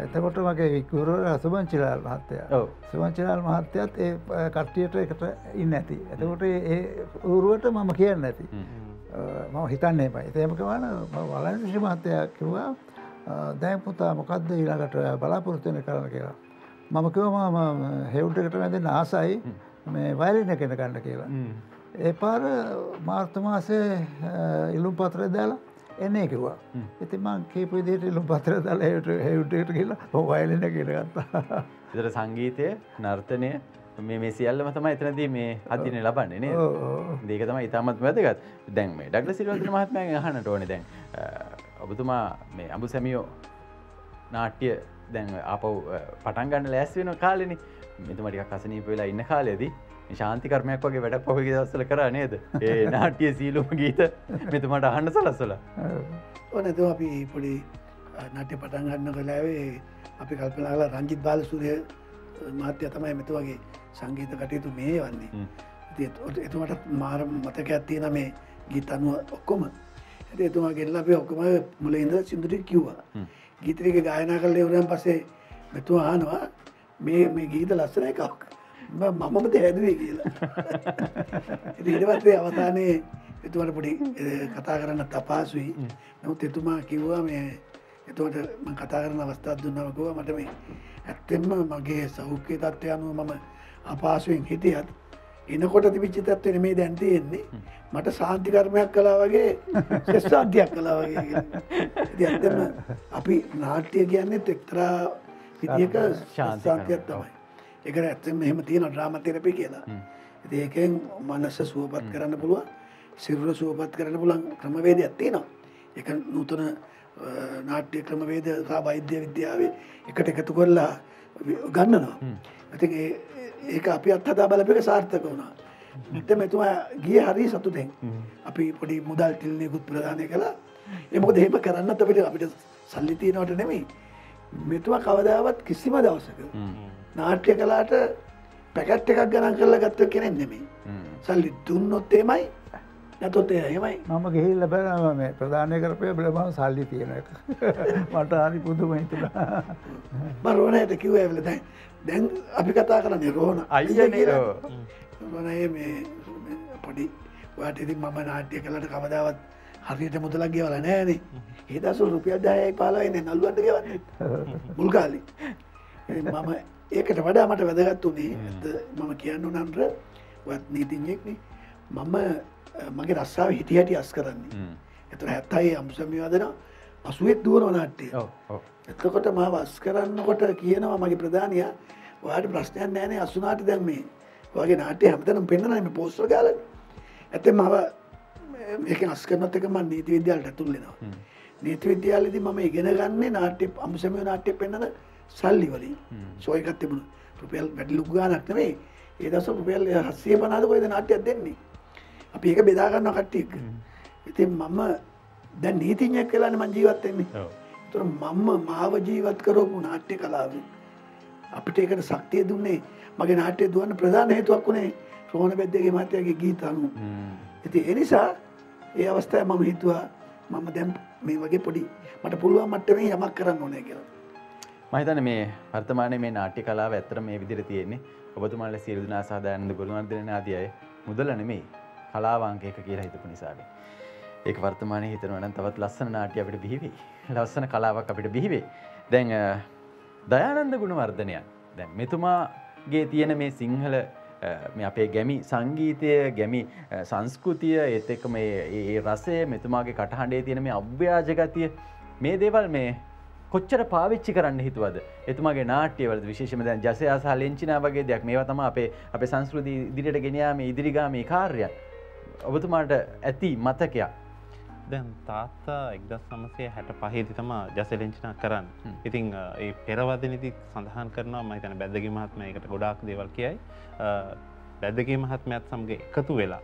එතකොට මගේ විකුර සුභංචිලාල් මහත්තය. සුවංචිලාල් මහත්තයත් ඒ කට්ටියට එකට ඉන්න ඇති එතකොට ඒ ඌරුවට මම කියන්න ඇති මම හිතන්නේ පයි තේමකවන වලන් විශි මහත්තයක් කිව්වා දැන් පුතා මොකක්ද ඊළඟට බලාපොරොත්තුවන කරන කියලා මම කිව ම හෙවුටකට වැඳෙන ආසයි. මේ වයලින කෙන කන්න කියලා. ඒ පාර මාර්තමාසේ ඉල්ලුම් පත්‍රය දාලා එන්නේ කිව්වා. ඉතින් මං කීප විදිහට ඉල්ලුම් පත්‍රය දාලා හෙවුට හෙවුටට කියලා වයලින කියන ගත්තා. ඉතර සංගීතය නර්තනය මේ මේ සියල්ලම තමයි එතනදී මේ අධ්‍යන ලබන්නේ නේ දේක තමයි ඉතාමත් වැදගත්. දැන් මේ ඩක්ල සිරවදන මහත්මය අහන්නට ඕන. දැන් ඔබතුමා මේ අඹු සැමියෝ නාට්‍ය දැන් අප පටන්ගන්න ලෑස් වෙන කාලෙන. මෙතුමටික කසනීප වෙලා ඉන්න කාලයේදී ශාන්තිකර්මයක් වගේ වැඩ පොහගේ දස්සල කර නේද? ඒ නාටිය සීලුම ගීත මෙතුමට අහන්න සලස්සල ඕනැත අපි පොඩි නට්‍ය පටන් ගන්න කලාවේ අපි කල්පනාල රංජිත් බාල සුරය මාත්‍ය තමයි මෙතු වගේ සංගීත කටයුතු මේ වන්නේ එතුමට මාර මතකයක් තියෙන මේ ගීත අනුව ඔක්කොම. ඇති එතුමා ගෙල්ල අපේ ඔක්කොම මුල ඉඳ සිදුරි කිව්වා ගීතරික ගායනා කල එවරයන් පසේ මෙතුව ආනවා මේ මේ ගීත ලස්සන එකක්. මමමද හැදුවේ කියලා. ඉටපත්ේ අවසානයේ එතුවට පොඩි කතා කරන්න තපාසුයි නමුත් එතුමා කිව්වා මේ එතුවට කතා කරන අවස්ථාත් දුන්නවකුව මට මේ ඇත්තෙන්ම මගේ සෞඛ්‍ය තත්ත්වය අනුව මම අපාසුවෙන් හිටියත් එනකොට තිබිච්චි තත්වෙන මේ දැන්තියෙන්නේ මට සාන්තිකර්මයක් කලා වගේ ශෙස්සාධ්‍යයක් කලා වගේ ඇත්තම අපි නාට්‍යය කියන්නෙත් එක්තරා විදික ශාන්තියක් තමයි. එක ඇත්තම එහෙම තියෙන ඩ්‍රාමතෙරපි කියලා. ඒකෙන් මනස්ස සුවපත් කරන්න පුළුවන් සිරුර සුවපත් කරන්න පුළන් ක්‍රමවේද ඇත්තිනවා එක නූතන නාට්‍ය ක්‍රමවේද සහ වෛද්‍ය විද්‍යාවේ එකට එකතු කොල්ලා ගන්නනවා. ඇති ඒක අපි අත්හතා බලපක සාර්ථක වුණා. මෙත මෙතුමා ගිය හරි සතුටෙන්. අපි පොඩි මුදල් ටිල්නයකුත් ප්‍රධානය කලා එමක දෙහෙම කරන්න අපිට අපිට සල්ලිතියනවට නෙමෙයි. මෙතුම කවදාවත් කිසිම දවසක නාට්‍ය කලාට පැකට් එකක් ගණන් කරලා ගත්ත කෙනෙක් නෙමේ සල්ලි දුන්නොත් ඒමයි නැතොත් එහෙමයි. මම ගෙහිල්ල බැනම මේ ප්‍රධානය කරපය බලබම සල්ලි තියෙන එක. මට හරි පුදුම හිතුලා මරෝණයට කිව ඇවල දැන් දැන් අපි කතා කරන්න රෝණ අයිය රොනය මේ පොඩි වාට ඉතින් මම නාට්‍ය කලට කවදාවත් හරියට මුදලක් ගෙවල නෑනේ. ඒදසු රුපියල් දායයි පාලායින නල්ුවන්ට ගෙවන්න. මුල්කාලි මම ඒකට වඩා මට වැදගත් ඇත මම කියන්න නන්ර වත් නීතිංයෙක්නේ මම මගේ රස්සාාව හිටියට අස් කරන්නේ. එතුර හැත්තයි අම්සමිවාදන පසුවෙත් දුවන නාට්‍යය එතකොට ම වස් කරන්නකොට කියනවා මගේ ප්‍රධානය වාට ප්‍රශ්නයන් නෑනේ අසුනාට දැම්මේ වගේ නාටය හැමතනම් පෙන්න්නනම පෝස්්‍ර කාල ඇත මව මේක අස් කරනත් එක ම නීති විද්‍යාලට ඇතුල්ලෙනවා නීති විද්‍යාලදි මම ඉගෙන ගන්නේ නාට්‍ය අම්සමය නාට්‍ය පෙන්න්නන සල්ලි වලින්. සොයකත් තිබුණ. රුපියල් වැඩි ලුක් ගානක් නෙවෙයි ඒ දවස රුපියල් හස්සේ පනාද කොයිද නාට්‍යයක් දෙන්නේ? අපි ඒක බෙදාගන්න කට්ටියක. ඉතින් මම දැන් නීතිඥයක් කියලානේ මං ජීවත් වෙන්නේ. ඒතර මම මාව ජීවත් කරපු නාට්‍ය කලාව අපිට ඒකට ශක්තිය දුන්නේ මගේ නාට්‍ය දුවන්න ප්‍රධාන හේතුවක් වුණේ රෝහණ බෙද්දගේ මහත්තයාගේ ගීත අනුව. ඉතින් ඒ නිසා ඒ අවස්ථාවේ මම හිතුවා මම දැන් මේ වගේ පොඩි මට පුළුවන් මට්ටමේ යමක් කරන්න ඕනේ කියලා. මහිතන මේ වර්තමානය මේ නාට්‍ය කලාව ඇත්තර මේ විදිර තියෙන්නේ. ඔබතුමාල සිරුදුනා සාධයන්ද ගුරුවන්දරන ආදිය මුදල නෙමෙයි කලාවාංකයක කියලා හිතපු නිසාවේ. ඒක වර්තමානය හිතනවන තවත් ලස්සන නාට්‍ය අපිට බිහිවී. ලස්සන කලාවක් අපිට බිහිවේ. දැන් දයානන්ද ගුණවර්ධනයන්. දැන් මෙතුමාගේ තියෙන මේ සිංහල මේ අපේ ගැමි සංගීතය ගැමි සංස්කෘතිය එත් එක මේ රසය මෙතුමාගේ කටහඬේ තියෙන මේ අව්‍යාජගතිය මේ දේවල් මේ කොච්චර පාවිච්චි කරන්න හිතුවද? එතුමගේ නාට්‍යවල විශේෂම දැන් ජසයා සහ ලෙන්චිනා වගේ දෙයක්. මේවා තමයි අපේ අපේ සංස්කෘති ඉදිරියට ගෙන යාම ඉදිරිගාමී කාර්යයක් ඔබතුමාට ඇති මතකයක්. දැන් තාත්තා එක්දස් සමසය හැට පහේති තම ජසලෙංචනා කරන්න. ඉතිං ඒ පෙරවදනිති සඳහන් කරනවා මහිතන බැද්දගි මහත්ම එකට ගොඩාක් දේවල් කියයි. බැද්දගේ මහත්මයත් සමගේ එකතු වෙලා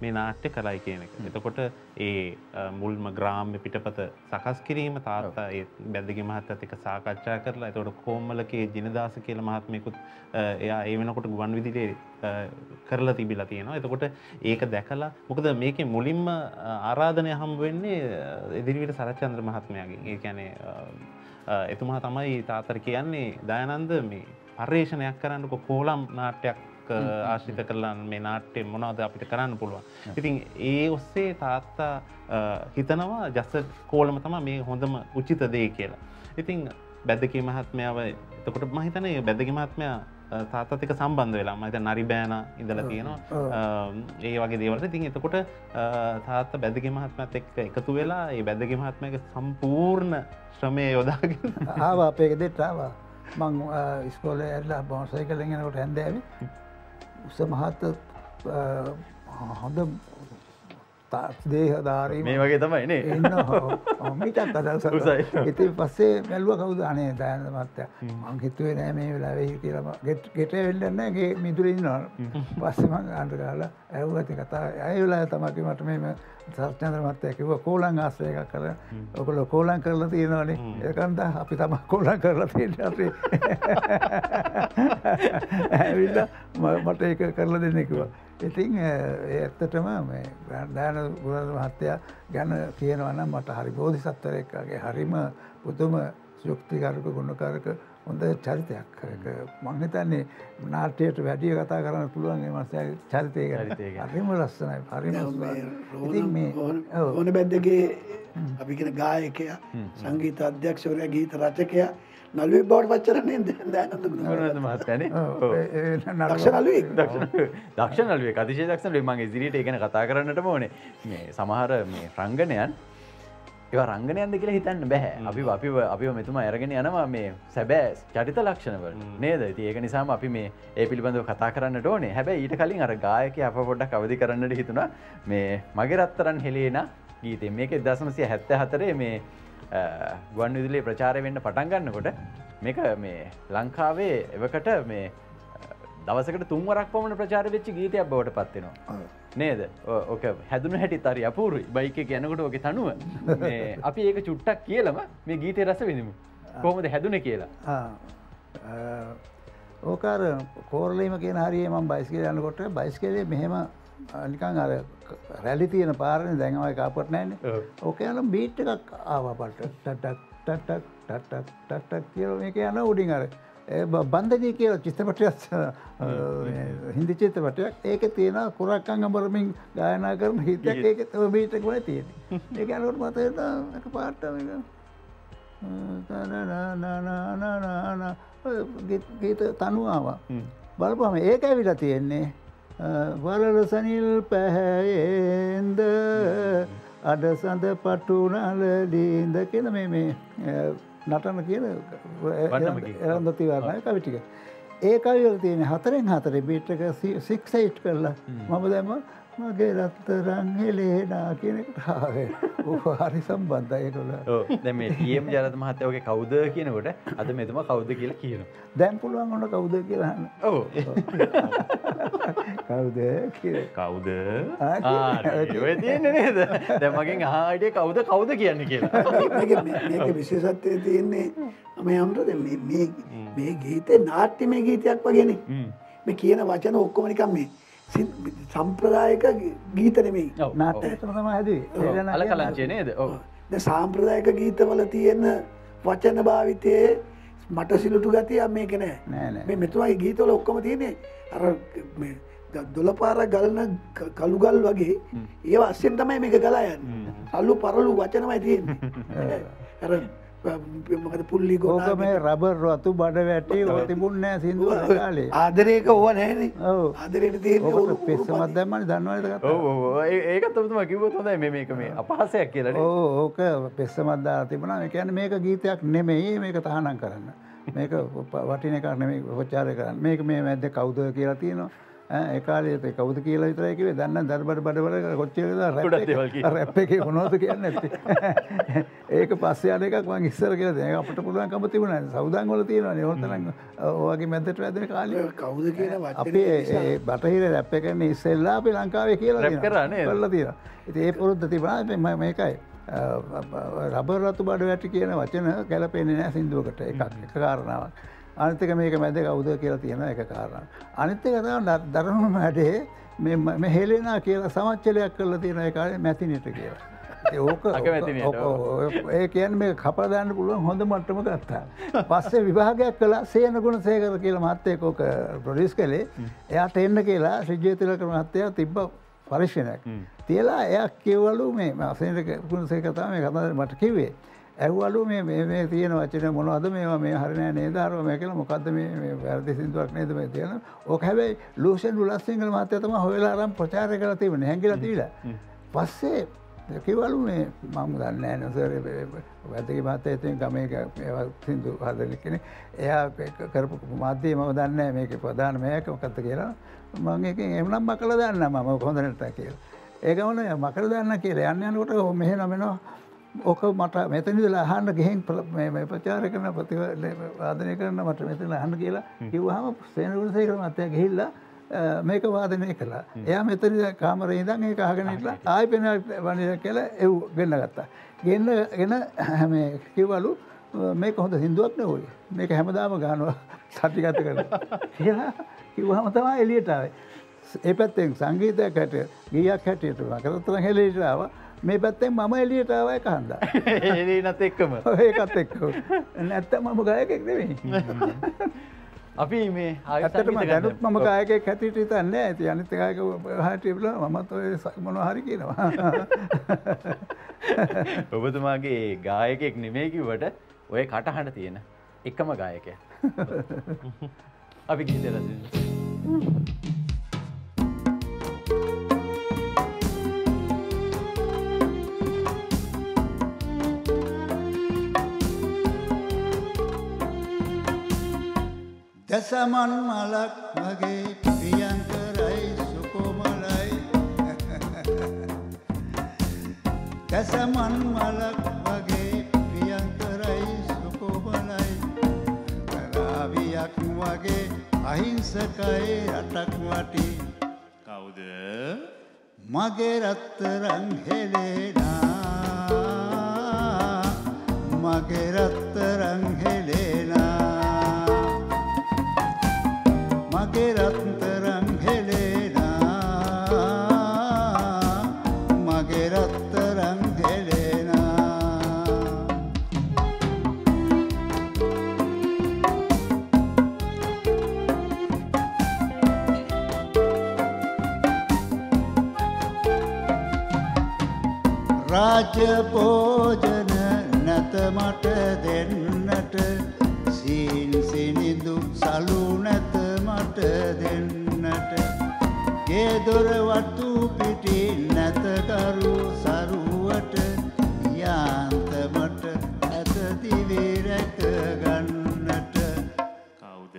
මේ නාට්‍ය කරයි කියන එක. එතකොට ඒ මුල්ම ග්‍රාම්‍ය පිටපත සකස් කිරීම තාත්තා ඒ බැද්දගේ මහත්තත් එක සාකච්ඡා කරලා එතකොට කෝමලකේ ජිනදාස කියල මහත්මයකුත් එයා ඒ වෙනකොට ගුවන් විදිටේ කරලා තිබිලා තියෙනවා. එතකොට ඒක දැකලා මොකද මේක මුලින්ම ආරාධනය හම් වෙන්නේ එදිරිවිට සරච්චන්ද්‍ර මහත්මයාගේ ඒ කැනේ එතුමා තමයි තාතර කියන්නේ දයනන්ද මේ පර්යේෂණයක් කරන්නක කෝලම් නාට්‍යයක් ආශ්‍රිත කරලා මේ නාට්‍යය මොනවද අපිට කරන්න පුළුවන්. ඉතින් ඒ ඔස්සේ තාත්තා හිතනවා ජස්ස කෝලම තම මේ හොඳම උචිත දේ කියලා. ඉතිං බැද්දකී මහත්මාව එතකොට මහිතනය බැදගි මහත්මයා තාත්තතික සම්බන්ධ වෙලා මත නරි බෑන ඉඳල තියෙනවා. ඒ වගේ දේවලට තින් එතකොට තාත්ත බැදගි මහත්මත් එක් එකතු වෙලා ඒ බැදගි මහත්මයක සම්පූර්ණ ශ්‍රමය යොදාගෙන ආවා අපේක දෙට්ටාවා මං ඉස්කෝල ඇල්ලා බොන්සයි කළගෙනකට හැන්දෑවි وسمعت هذا දේහධාරී මේ වගේ තමයිනේ මිටත් අදසයි ඉති පස්සේ මැල්ුව කවුද? අනේ දයන මත්තය මං හිතුවේ නෑ මේ වෙලා වෙහි කියලම ගෙට වෙල්ලන්නගේ මිදුරන්න පස්සම අන්ට කාලා ඇව්ගති කතා ඇය වෙලා තමකි මට මෙම සස්්චන්ද්‍ර මත්තය කිව කෝලන් ආශ්‍රය එකක් කර ඔකොල කෝලන් කරලා තියෙනවානේ. ඒකන්ද අපි තම කෝලන් කරලා තියෙන අපේ. ඇවිල්ල මට ඒක කරලා දෙන්නෙකිවා ඉතින් ඇත්තටම මේ ග්‍රන්ධාන ගුරද මහත්තයා ගැන කියනවනම් මට හරි බෝධි සත්වරයක්කාගේ හරිම පුතුම යුක්තිකරක ගුණකාරක හොඳ චරිතයක් මංහිතන්නේ නාට්‍යයට වැඩිය කතා කරන්න පුළුවන්ගේ මසය චරිතය හරිම ලස්සනයි හරිම ඕන බැද්දගේ අපිගෙන ගායකයා සංගීත අධ්‍යක්ෂවරය ගීත රචකයා නලුවේ බවට පච්චරන්නේ මහත්තන නලුවේ දක්ෂ නලුවේ කතිශය දක්ෂ මගේ සිරිට එකන කතා කරන්නට ඕනේ. මේ සමහර මේ රංගනයන් ඒව රංගනයන්ද කියලා හිතන්න බැහැ අපි අපි අපි මෙතුම ඇරගෙන යනවා මේ සැබෑ චරිත ලක්ෂණවල නේද? ඒක නිසාම අපි මේ ඒ පිළිබඳව කතා කරන්න ඕනේ. හැබැයි ඊට කලින් අර ගායක අප පොඩ්ඩක් අවදි කරන්නට හිතුණා. මේ මගේ රත්තරන් හෙලේන ගීතේ මේක දසමසිය හැත්ත හතරේ මේ ගුවන් විදුලේ ප්‍රචාරය වෙන්න පටන් ගන්නකොට මේක මේ ලංකාවේ එවකට මේ දවසකට තුන්වරක් පමණ ප්‍රචාර වෙච්චි ගීතයක් බවට පත්වෙනවා. නේද? ඕක හැදුන හැටි තරි අපූරුයි. බයික යනකොට ඕක තනුව. අපි ඒක චුට්ටක් කියලම මේ ගීතය රස විනිමු කොහොමද හැදුන කියලා? ඕකාර කෝරලීම කියන හරිය මම් බයිස්කල යනකොට බයිස්කලේ මෙහෙම නිකං අර රැලි තියෙන පාරණ දැඟවයි කාපට නෑන ඕක යන බීට් එකක් ආවාපට ටටක් ටටක් ටටක් ටටක් කියල මේක යන උඩින් අර බන්ධනී කියල චිත්‍රපටයක් හිදි චිත්‍රපටයක් ඒක තියෙන කුරක්කං අඹරමින් ගායනා කරන හිතක් ඒක බීටක් වල තියෙන ඒක අනුවට මතයට පාට්ටම ගීත තනුවාවා බලපම ඒක ඇවිල තියෙන්නේ වලල සනිල් පැහැයෙන්ද? අඩ සඳ පටුනලදීන්ද කියන මේ මේ නටන කියන එරන්දතිවරණය කවිටික. ඒ කවිවල තියෙන හතරෙන් හතර බිට්ක සික්සයිට් කරලා මම දැම මගේ රත්තරං හෙලේනා කෙනෙකට ආවේ. ඕ හරි සම්බන්ධයකොල දැ මේ ටියම් ජරත මහත්තයෝගේ කවුද කියනකොට අද මෙතුම කවුද කියලා කියන දැම් පුළුවන් ඔන්න කවුද කියලාන්න ඕ කවුද කවුද? නේද? දැමගෙන් ආඩේ කවුද කවුද කියන්න කියලා. විශේෂත්වය තියෙන්නේ අම යම්ටද මේ ගීතේ නාට්‍යමය ගීතයක් වගෙන. මේ කියන වචන ඔක්කොමනිකම් මේ සම්ප්‍රදායක ගීත නෙමෙයි. තම හැදී අල කලංචේ නේද ඕ ද සාම්ප්‍රදායක ගීතවල තියෙන වචන භාවිතයේ මට සිලුටු ගතිය මේක නෑ. නෑ නෑ. මේ මෙතුමයි ගීතවල ඔක්කොම තියන්නේ අර මේ ද- දොළපාර ගලන කළුගල් වගේ ඒ අස්සෙන් තමයි මේක ගලායන්න සල්ලු පරලු වචනමයි තියෙන්නේ. අර මොකද පුල්ලි ගොන මේ රබර් රතු බඩ වැටේ ඕ තිබුන්නෑ සිින්දුව කාලේ. ආදරයක ඕව නෑන ඔව්. ආදරයට ඕකට පෙස්සමත් දැම්මනි දන්නවලට ඕ ඒකත් ඔබතුම කිව්වොත් හොඳයි. මේ මේක මේ අපහසයක් කියලා ඕ ඕක පෙස්සමත්දා තිබුණ. එකැන මේක ගීතයක් නෙමෙයි. මේක තහනම් කරන්න. මේක වටින එකක් නෙමේ උපචාරය කරන්න. මේක මේ මැද්ද කවුද කියලා තියෙනවා ඒකාලේත කවුද කියලා විතරයකිවේ දන්න දර්බට බඩවල ගොඩක් දේවල් කොච්චය කියනවා. රැප් එක මොනෝද කියන්න? ඇති ඒක පස්සේ අන එකක් වන් ඉස්සර කියලා දැන්. අපට පුළුවන් කම තිබුණ. සෞදන් වල තියෙනවා නිවර්තන ඔයගේ මැදට වැදෙන කාලේ. කවුද කියන අපි ඒ බටහිර රැප් එකන ඉස්සෙල්ලා අපි ලංකාවේ කියලා රැප් කරා නේද? කල්ල තිය ඉති ඒ පුරුද්ධ තිබුණා. මේකයි. රබර් රතු බඩ වැටි කියන වචන ගැලපෙන්නේ නෑ සිින්දුවකට. එකක් එක කාරණාවක් අනිතක මේක මැද කවුද කියලා තියෙන එක කාරණ. අනිත්තක තම දරනු මැඩේ මෙ හෙලෙනා කියලා සමච්චලයක් කරලා තියෙන කාලේ මැතිනට කියලා. ඕක ඒ කියන් මේ කපදාන්න පුළුවන් හොඳ මට්ටම ගත්තා. පස්සේ විභාගයක් කලා සේන ගුණ සේකර කියලා මත්තයකෝක ප්‍රඩිස් කළේ එයාට එන්න කියලා ශ්‍රජ්‍යතිලක මත්තයා තිබ්බ පරිශ්ෂණයක්. තියලා එයක් කිව්වලු මේ අසනට ගුණ සේකතා මේ කතර මට කිවේ. ඇව්වලු මේ මේ තියෙන වචන මොනවද? මේවා මේ හරිනෑ නේදරව මේ කියලා මොකක්ද මේ වැරදි සිින්දුවක් නේද මේ තියෙන? ඕක හැබැයි ලූෂන් උලස්සිංහල මහත්තයතම හොයලා අරම් ප්‍රචාරය කළ තිබෙන හැකිල තිීලා පස්සේ කිවලු මේ මම දන්න නසර වැදගේ මත ඇතින් ගමේක සිින්දු හදල කෙනෙ එයා කරපු මාධ්‍යය මම දන්න මේක ප්‍රධාන මේක මොකත්ත කියලා. මං එක එමනම් මකල දන්න මම. හොඳනට කියලා. ඒකමන මකර දන්න කියලා. යන්න යනකොට මෙහ නමෙනවා ඕක මට මෙතනිදලා අහන්න ගෙහෙන් ප්‍රචාර කරන ප්‍රතිව වාදනය කරන මට මෙතන අහන්න කියලා කිව්හම සේනකුට සේකර මත්තය ගහිල්ලා මේක වාදනය කලා එයා මෙතන කාමර ඉදන් ඒ අහගෙනටලා ආය පෙන වනිර කියලා එව් ගන්න ගත්තා. ගන්න ගෙන හැම කිව්වලු මේක හොඳ හිදුවක් නොවයි. මේක හැමදාම ගානවා සටිගත කර කියලා කිව්හම තමා එලියටාවේ. ඒ පැත්තෙන් සංගීතයක් හැට ගියක් හැටියට කරතර හෙලේටාව මේ පැත්තෙන් මම එලියටාවය කහන්ද. එනත් එක්කම. ඒකත් එක්ක. නැත්ත මම ගයකෙක් නෙවෙයි. අපි මේ ඇත්තටම දැනුත් මම කායකෙක් හැටිට තන්න ඇති අනිතකායක හටිබල මත් ඔය මොන හරි කියනවා. ඔබතුමාගේ ගායකෙක් නෙමේකිවට ඔය කටහඬ තියෙන එකම ගායකය. අපි ගීත රස දසමන් මලක් වගේ ප්‍රියංකරයි සුකොමලයි. දසමන් මලක් වගේ ප්‍රියංකරයි සුකොමලයි. කරාවියක් වගේ අහිංසකයි රටක් වටි. කවුද? මගේ රත්තරං හෙලේනා. මගේ රත්තරං හෙලේනා මගේ රත්තරං හෙලේනා මගේ රත්තරං හෙලේනා රාජපෝජන නැත මට දෙන්නට සීන් සිනිදු සලු නැත මට දෙන්නට ගේදොර වටු පිටි නැතකරු සරුවට යාන්තමට ඇතතිවිරැක ගන්නට. කවුද?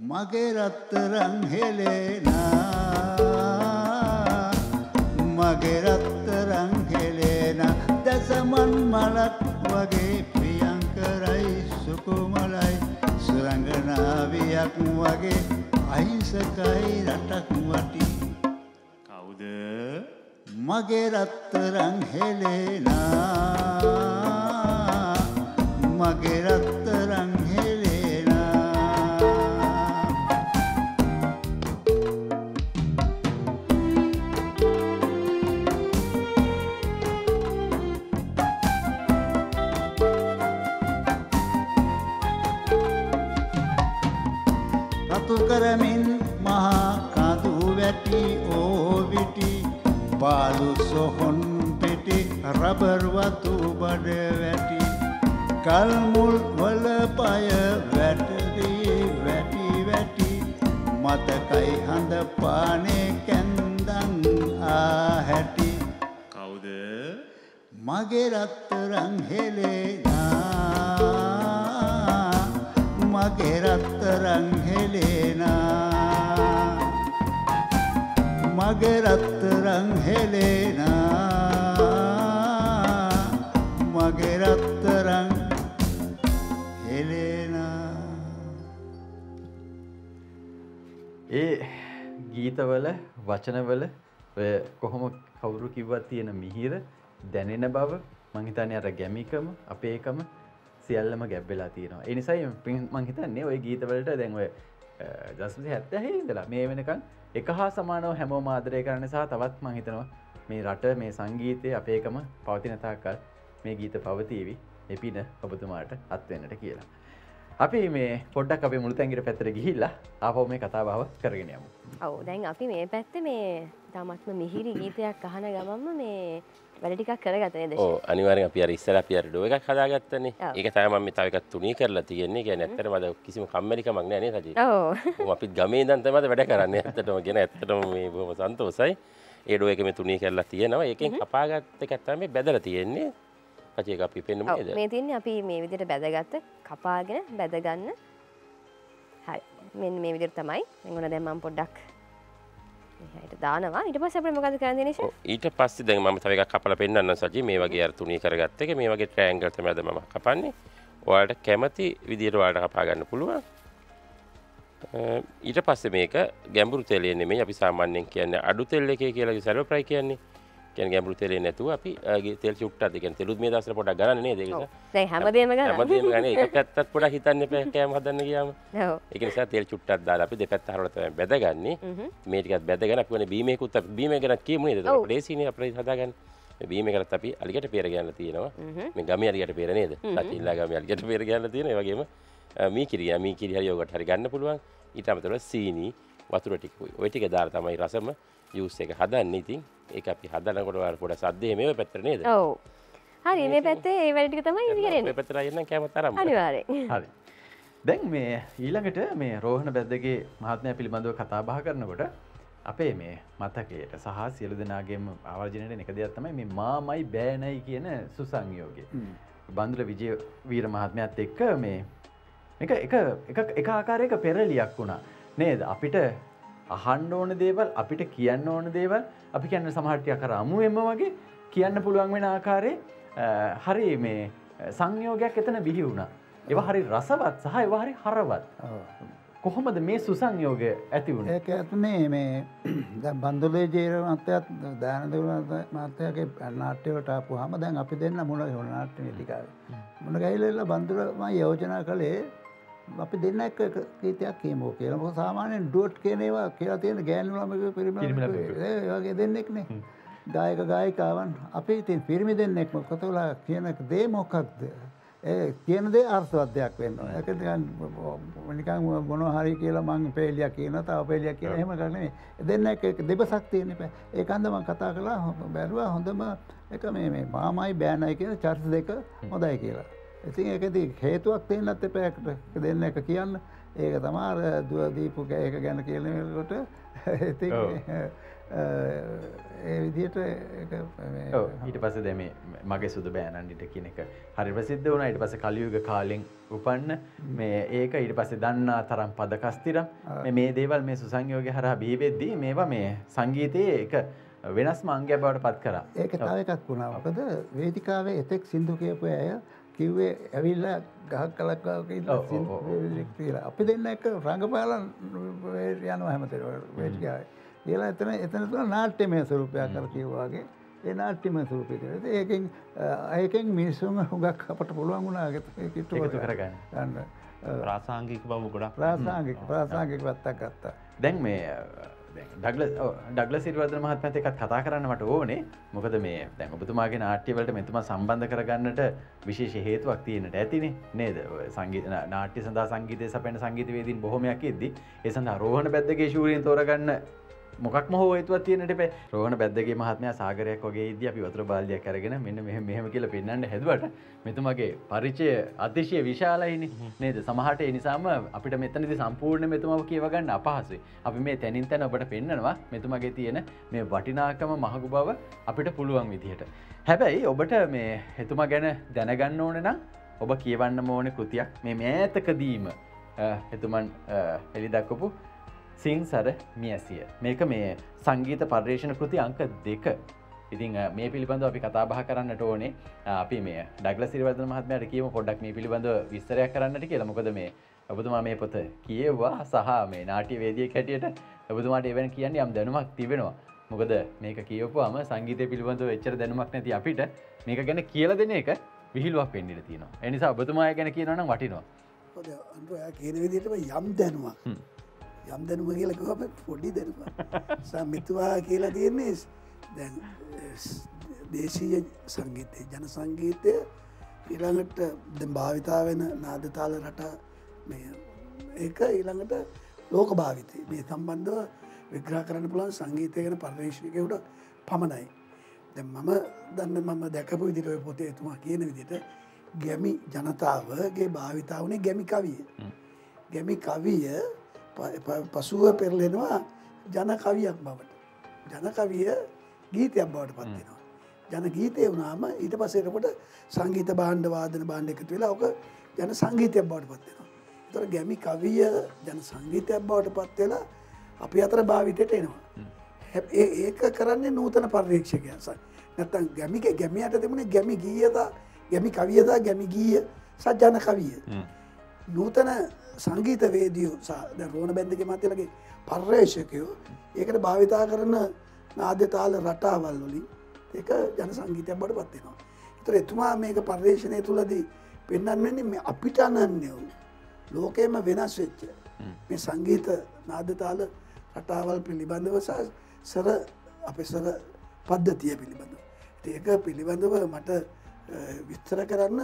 මගේ රත්තරං හෙලේනා. මගේ රත්තරං හෙලේන. දැසමන් මලක් වගේ ප්‍රියංකරයි සුකුමලයි සුරංගනාවියක් වගේ අහිංසකයි රටක් වටි. කවුද? මගේ රත්තරං හෙලේනා. මගේ රත්තරං මගේ රත්තරං හෙලේනා මගේ රත්තරං හෙලේනා මගේ රත්තරං හෙලේනා මගේ රත්තරං හෙලේනා ඒ ගීතවල වචනවල ඔය කොහොම කවුරු කිව්වත් තියෙන මිහිර දැනෙන බව මංහිතන්නේ අර ගැමිකම අපේකම සියල්ලම ගැබ්වෙලා තියෙනවා එනිසයි මංහිතන්නේ ඔය ගීතවලට දැන්ව දස්මසි හැත්තැහි ඉදලා මේ වෙනකන් එක හා සමානව හැමෝ මාදරය කරන සහ තවත් මංහිතනවා මේ රට මේ සංගීතය අපේකම පවතිනතාකල් මේ ගීත පවතීවි එපින ඔබතුමාට අත්වෙන්නට කියලා. අපි මේ පොඩ්ඩක් අපේ මුළු තැන්ගිට පැතර ගිහිල්ලා ආපව මේ කතාබාව කරගෙන යමු. ඔව් දැන් අපි මේ පැත්තේ මේ තාමත්ම මිහිරි ගීතයක් අහන ගමන්ම මේ වැඩ ටිකක් කරගත නේද? ඕ අනිවාරෙන් අපි අර ඉස්සර අපි අර ඩෝ එකක් හදාගත්තනේ. ඒක තමයි මම මේ තව එකක් තුනී කරලා තියෙන්නේ. කියන්නේ ඇත්තටම අද කිසිම කම්මැලිකමක් නැහැ නේ සජි අපිත් ගමේ ඉඳන් තමයි අද වැඩ කරන්නේ. ඇත්තටම කියන ඇත්තටම මේ බොහොම සන්තෝසයි. ඒ ඩෝ එක මේ තුනී කරලා තියෙනවා. ඒකෙන් කපාගත්ත එකක් තමයි බෙදලා තියෙන්නේ. පචි එක අපි පෙන්නමු ඔව්, නේද? මේ තියන්නේ අපි මේ විදිහට බැදගත්ත කපාගෙන බැදගන්න. හරි. මෙන්න මේ විදිහට තමයි. මෙගොන දැන් මම පොඩ්ඩක් මෙහාට දානවා. ඊට පස්සේ අපිට මොකද කරන්න තියෙන්නේ ඔව්, ඊට පස්සේ දැන් මම තව එකක් කපලා පෙන්නන්නම් සජි. මේ වගේ අර තුනී කරගත්ත එක මේ වගේ ට්‍රයැන්ගල් තමයි අද මම කපන්නේ. ඔයාලට කැමති විදියට ඔයාලට කපා ගන්න පුළුවන්. අ, ඊට පස්සේ මේක ගැඹුරු තෙලේ නෙමෙයි අපි සාමාන්‍යයෙන් කියන්නේ අඩු තෙල් එකේ කියලා සර්ව ප්‍රයි කියන්නේ. කියන්නේ ගැඹුරු තෙලේ නැතුව අපි තෙල් චුට්ටක් ඒ කියන්නේ. තෙලුත් මේ දවස්වල පොඩ්ඩක් ගන්න නේද ඒක? දැන් හැමදේම ගන්න හැමදේම ගන්න එක පැත්තක් පොඩ්ඩක් හිතන්න එපා. කෑම හදන්න ගියාම. ඔව්. ඒක නිසා තෙල් චුට්ටක් දාලා අපි දෙපැත්ත හරවලා තමයි බැදගන්නේ. මේ ටිකත් බැදගෙන අපි වනේ බීමේකුත් අපි බීමේ ගැන කියමු නේද? ඔව්. ලේසිනේ අපිට හදාගන්න. මේ බීමේ කරත් අපි අලියට පෙර ගන්නලා තියෙනවා. මේ ගමේ අලියට පෙර නේද? සතිල්ලා ගමේ අලියට පෙර ගන්නලා තියෙනවා. ඒ වගේම මී කිරිය මී කිරි හරි යෝගට් හරි ගන්න පුළුවන්. ඊට අමතරව සීනි වතුර ටිකුයි ඔය ටික දාලා තමයි රසම යූස් එක හදන්නේ. ඉතින් ඒක අපි හදනකොට පොඩ සද්දේ මේ පැත්තට නේද? ඔව්. හරි මේ පැත්තේ ඒ වැඩ ටික තමයි කරන්නේ පැත්තට ආයෙත් කැම තරම්. අනිවාර්යෙන්. හරි. දැන් මේ ඊළඟට මේ රෝහණ බැද්දගේ මහත්මය පිළිබඳව කතා බහ කරනකොට අපේ මේ මතකයට සහ සියලු දෙනාගේම ආවර්ජනයට එක දෙයක් තමයි මේ මාමයි බෑනයි කියන සුසංයෝගය. බන්දුල විජය වීර මහත්මයත් එක්ක මේ එක එක එක එක ආකාරයක පෙරලියක් වුණා. නේද? අපිට අහන්ඩ ඕන දේවල් අපිට කියන්න ඕන දේවල් අපි කියන්න සමහටය කර අමුවෙන්ම වගේ කියන්න පුළුවන් වෙන ආකාරය හරි මේ සංයෝගයක් එතන බිහි වුණා. ඒව හරි රසවත් සහ ඒව හරි හරවත්. කොහොමද මේ සුසංයෝගය ඇති වුණ? ඒක ඇතුනේ මේ බන්දුලේ ජීර මත්තයත් දානදවල මත්තයගේ නාට්‍යවලට ආපු හම දැන් අපි දෙන්න මුණ හොන නාට්‍ය නිතිකාව මුණ ගැහිලෙල්ල බන්දුරම යෝජනා කළේ අපි දෙන්න එක කීතයක් කියමෝ කියලා මොකද සාමාන්‍යයෙන් ඩුවට් කියන ඒවා කියලා තියෙන ගෑනු ළමක පිරිමි වගේ දෙන්නෙක්නේ ගායක ගායිකාවන් අපි ඉතින් පිරිමි දෙන්නෙක්ම කොතවලා කියන දේ මොකක්ද ඒ කියන දේ අර්ථවත් දෙයක් වෙන්න. ඒක නිකන් මොනවා හරි කියලා මං පෙළියක් කියනවා තව පෙළියක් කියලා එහෙම නෙමෙයි. දෙන්න එක දෙබසක් තියෙන එපා. ඒකන්ද මං කතා කළා බැලුවා හොඳම එක මේ මේ මාමයි බෑනයි කියන චරිත දෙක හොඳයි කියලා. ඉතින් ඒකදී හේතුවක් තියෙන්නත් එපා ඒකට. ඒක දෙන්න එක කියන්න. ඒක තමයි දුව දීපු ඒක ගැන කියනකොට ඉතින් ඔව්. ඒ විදිහට ඊට පස්සේ දැන් මේ මගේ සුදු බෑනන්ඩිට කියන එක හරි ප්‍රසිද්ධ වුණා. ඊට පස්සේ කලියුග කාලෙන් උපන්න. මේ ඒක ඊට පස්සේ දන්නා තරම් පද කස්තිරම් මේ දේවල් මේ සුසංයෝගය හරහා බිහි වෙද්දී මේවා මේ සංගීතයේ එක වෙනස් මංගය බවට පත් කරා. ඒක තව එකක් වුණා. මොකද වේදිකාවේ එතෙක් සින්දු කියපු අය කිව්වේ ඇවිල්ලා ගහක්. සින්දු කියලා අපි දෙන්න එක රඟපාලන් යනවා හැමතෙර වේදිකාවේ කියලා එතන එතන තුන නාට්‍යමය ස්වරූපයක් කර කිව්වාගේ ඒ තියෙනවා. ඉතින් ඒකෙන් අ, ඒකෙන් මිනිස්සුන් හුඟක් අපට පුළුවන් වුණා ඒක කිට්ටු එකතු කරගන්න. ප්‍රාසාංගික බව ගොඩක් ප්‍රාසංගික ප්‍රාසංගික පැත්තක් ගත්තා. දැන් මේ ඩගල ඩගල සිරිවර්ධන මහත්මත එකත් කතා කරන්න මට ඕනේ. මොකද මේ දැන් ඔබතුමාගේ නාට්‍යවලට මෙතුම සම්බන්ධ කරගන්නට විශේෂ හේතුවක් තියෙනට ඇතිනේ. නේද? ඔය සංගීත නාට්‍ය සඳහා සංගීතය සපැන සංගීතවේදීන් බොහොමයක් එද්දි ඒ සඳහා රෝහණ බැද්දගේ ශූරියෙන් තෝරගන්න මොකක් මොහ හේතුවක් තියෙනට පේ රෝහණ බැද්දගේ මහත්මයා සාගරයක් වගේ ඉද අපි වතුර බාල්දියක් කරගෙන මෙන්න මෙහ මෙහම කියල පෙන්න්නට හැදුවට මෙතුමගේ පරිචය අතිශය විශාලයිනි. නේද? සමහට එනිසාම අපිට මෙතනති සම්පූර්ණ මෙතුමාව කියවගන්න අපහසුයි. අපි මේ තැනින් තැන ඔබට පෙන්නවා මෙතුමගේ තියෙන මේ වටිනාකම මහගු බව අපිට පුළුවන් විදිහට. හැබැයි ඔබට මේ හෙතුම ගැන දැනගන්න ඕන නම් ඔබ කියවන්න ඕන කෘතියක් මේ මෑතකදීම එතුමන් එලි දක්කපු සිංසර මියසිය. මේක මේ සංගීත පර්යේෂණ කෘති අංක දෙක. ඉතින් මේ පිළිබඳ අපි කතාබහ කරන්නට ඕනේ. අපි මේ ඩගල සිරිවර්ධන මහත්මයට කියම පොඩක් මේ පිළිබඳ විස්තරයක් කරන්නට කියලා. මොකද මේ ඔබතුමා මේ පොත කියව්වා සහ මේ නාට්‍ය වේදිය කැටියට ඔබතුමාට එවැන කියන්නේ යම් දැනුමක් තිබෙනවා. මොකද මේක කියවපුවාම සංගීතය පිළිබඳව එච්චර දැනුමක් නැති අපිට මේක ගැන කියල දෙන එක විහිලුවක් පෙන්ඩිට තියෙනවා. එනිසා ඔබතුමා ගැන කියනනම් වටිනවා. කියන විදිටම යම් දැනුවක් යම් දැනුම කියලකම පොඩි දැනුම සමිතුවා කියලා තියෙන්නේ දැන් දේශීය සංගීතය ජන සංගීතය ඊළඟට ද භාවිතා වෙන නාදතාල රට ඒක ඊළඟට ලෝක භාවිතය මේ සම්බන්ධව විග්‍රහ කරන්න පුළන් සංගීතය ගැන පර්ේශණයකට පමණයි. දැ මම දන්න මම දැකපු ඔය පොතේ එතුමා කියන විදිට ගැමි ජනතාවගේ භාවිතා වනේ ගැමි කවිය. ගැමි කවිය පසුව පෙරලෙනවා ජන කවියක් බවට. ජන කවිය ගීතයක් බවට පත්වෙනවා. ජන ගීතය වුණාම ඊට පසේරකොට සංගීත බාණ්ඩ වාදන බාණ්ඩ එකතු වෙලා ඕක ජන සංගීතයක් බවට පත්වෙනවා. තොර ගැමි කවිය ජන සංගීතයක් බවට පත්වෙලා අපි අතර භාවිතයට එනවා. හැබ- ඒ- ඒක කරන්නේ නූතන පර්යේක්ෂකයස නැතන් ගැමික ගැමියට තිබුණේ ගැමි ගීයතා ගැමි කවියතා ගැමි ගීය සජ්ජන කවිය. නූතන සංගීත වේදියෝ ද රෝණ බැන්දික මතලගේ පර්යේෂකයෝ ඒකට භාවිතා කරන නාද්‍යතාල රටාවල් වලින් ඒක ජන සංගීතයක් බට පත්වෙනවා. තර එතුමා මේක පර්යේෂණය තුළදී පෙන්න්න වෙන්නේ මේ අපිට අනන්නයවු ලෝකයම වෙනස් වෙච්ච මේ සංගීත නාදතාල රටාවල් පිළිබඳව සහ සර අප සර පද්ධතිය පිළිබඳව. ඒක පිළිබඳව මට අ, විස්තර කරන්න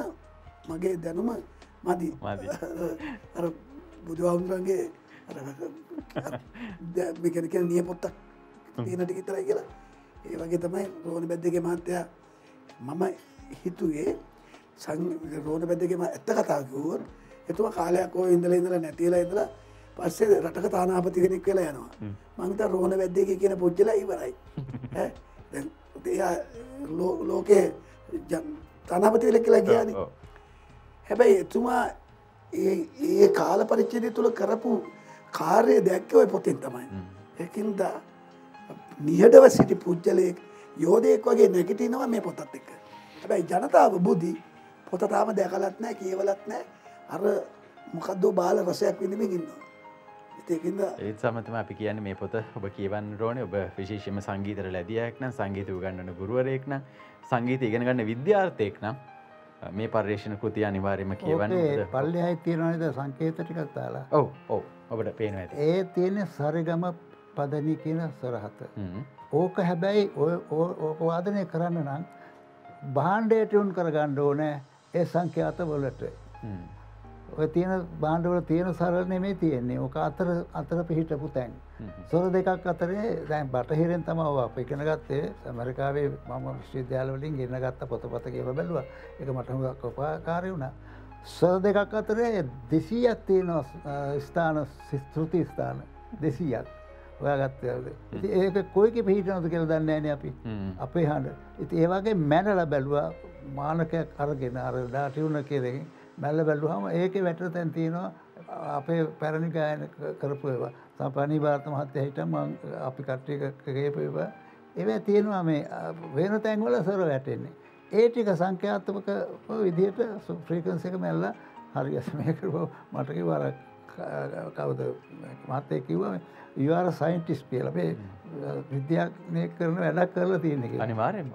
මගේ දැනුම මදි. අර බුදුහාමුදුරන්ගේ මේකනක නිය පොත්තක් තියෙනට ඉතරයි කියලා. ඒ වගේ තමයි රෝණ බැද්දගේ මහත්තයා මම හිතුවේ රෝණ බැද්දගේම ඇත්ත කතාකිවුවොත් එතුම කාලයක් ඉඳල ඉඳල නැතිලා ඉඳලා පස්සේ රටක තානාපති කෙනෙක් වෙලා යනවා. මංත රෝණ වැද්දක කියන පුද්ජල ඉවරයි. එයා ලෝකයේ තනපති වෙල කියලා කියන්නේ. හැබැයි එතුමා ඒ කාල පරිච්චේදය තුළ කරපු කාර්ය දැක්ක ඔය පොතින් තමයි. එකින්ද නිහඩව සිටි පුද්ජලයෙක් යෝධයෙක් වගේ නැගිටිනවා මේ පොතත් එක්ක. හැබැයි ජනතාව බුද්ධි පොතතාම දැකලත් නෑ කියවලත් නෑ අර මොකක්දෝ බාල රසයක් විනිමින් ඉන්නවා. ඒත් සමතම අපි කියන්න මේ පොත ඔබ කියවන්න රෝන ඔබ විශේෂම සංගීතර ලැදියක්න සංගීත ගන්නන ගුරුවරයෙක්න සංගීත ඉගෙන ගන්න විද්‍යාර්ථයෙක් නම් මේ පර්යේෂණ කෘතිය අනිවාර්යම කියවන්න පල්ලෙහයි තියෙනවනද සංකේත ටිකක් දාලා. ඔව ඔව. ඔබට පේන ඇති. ඒ තියෙන සරගම පදනි කියන සොරහත. ඕක හැබැයි ඔය ඕක වාදනය කරන්න නම් බාණ්ඩයට උන් කරගණ්ඩ ඕනෑ ඒ සංඛ්‍යාත වලට ඔය තියෙන බාණ්ඩවල තියෙන සරල නෙමේ තියෙන්නේ. ඕක අතර අතර පිහිටපු තැන්. සොර දෙකක් අතරේ දැන් බටහිරෙන් තම අප ඉගෙන ගත්තේ. ඇමරිකාවේ මම විශ්වවිද්‍යාලවලින් ගෙන්න ගත්ත පොතපත කියව බැලුව. එක මටහුවක් උපාකාරය වුණ. සොර දෙකක් අතරේ දෙසීයක් තියෙන ස්ථාන ස්තෘති ස්ථාන. දෙසීයක්. ඔයාගත්තයද ඒක කොයික පිහිටනොද කියල දන්න ෑන අපි. අපේ හඬ. ඉති ඒවාගේ මැනල බැලුවා. මානකයක් අරගෙන අර ඩාටිවුණ කෙරෙහි මැල්ල බැල්ලුහම ඒක වැට තැන් තියෙනවා අපේ පැරණි ගායන කරපු ඒවා. සපනි භාර්ත මහත්‍ය හිට ම අපි කට්ටියකගේප ඒවා එව තියෙනවා මේ වෙන තැන්වල සොර වැටෙන්නේ. ඒ ටික සංඛ්‍යාත්මක විදිහට ෆ්‍රීකන්ස එක මැල්ල හරිගස මේකර මටක වර කවද? මත්තය කිව්ව යවාර සයින්ටිස් කියල. මේ විද්‍යානය කරන වැඩක් කරලා තියෙන එක. අනිවාරයෙන්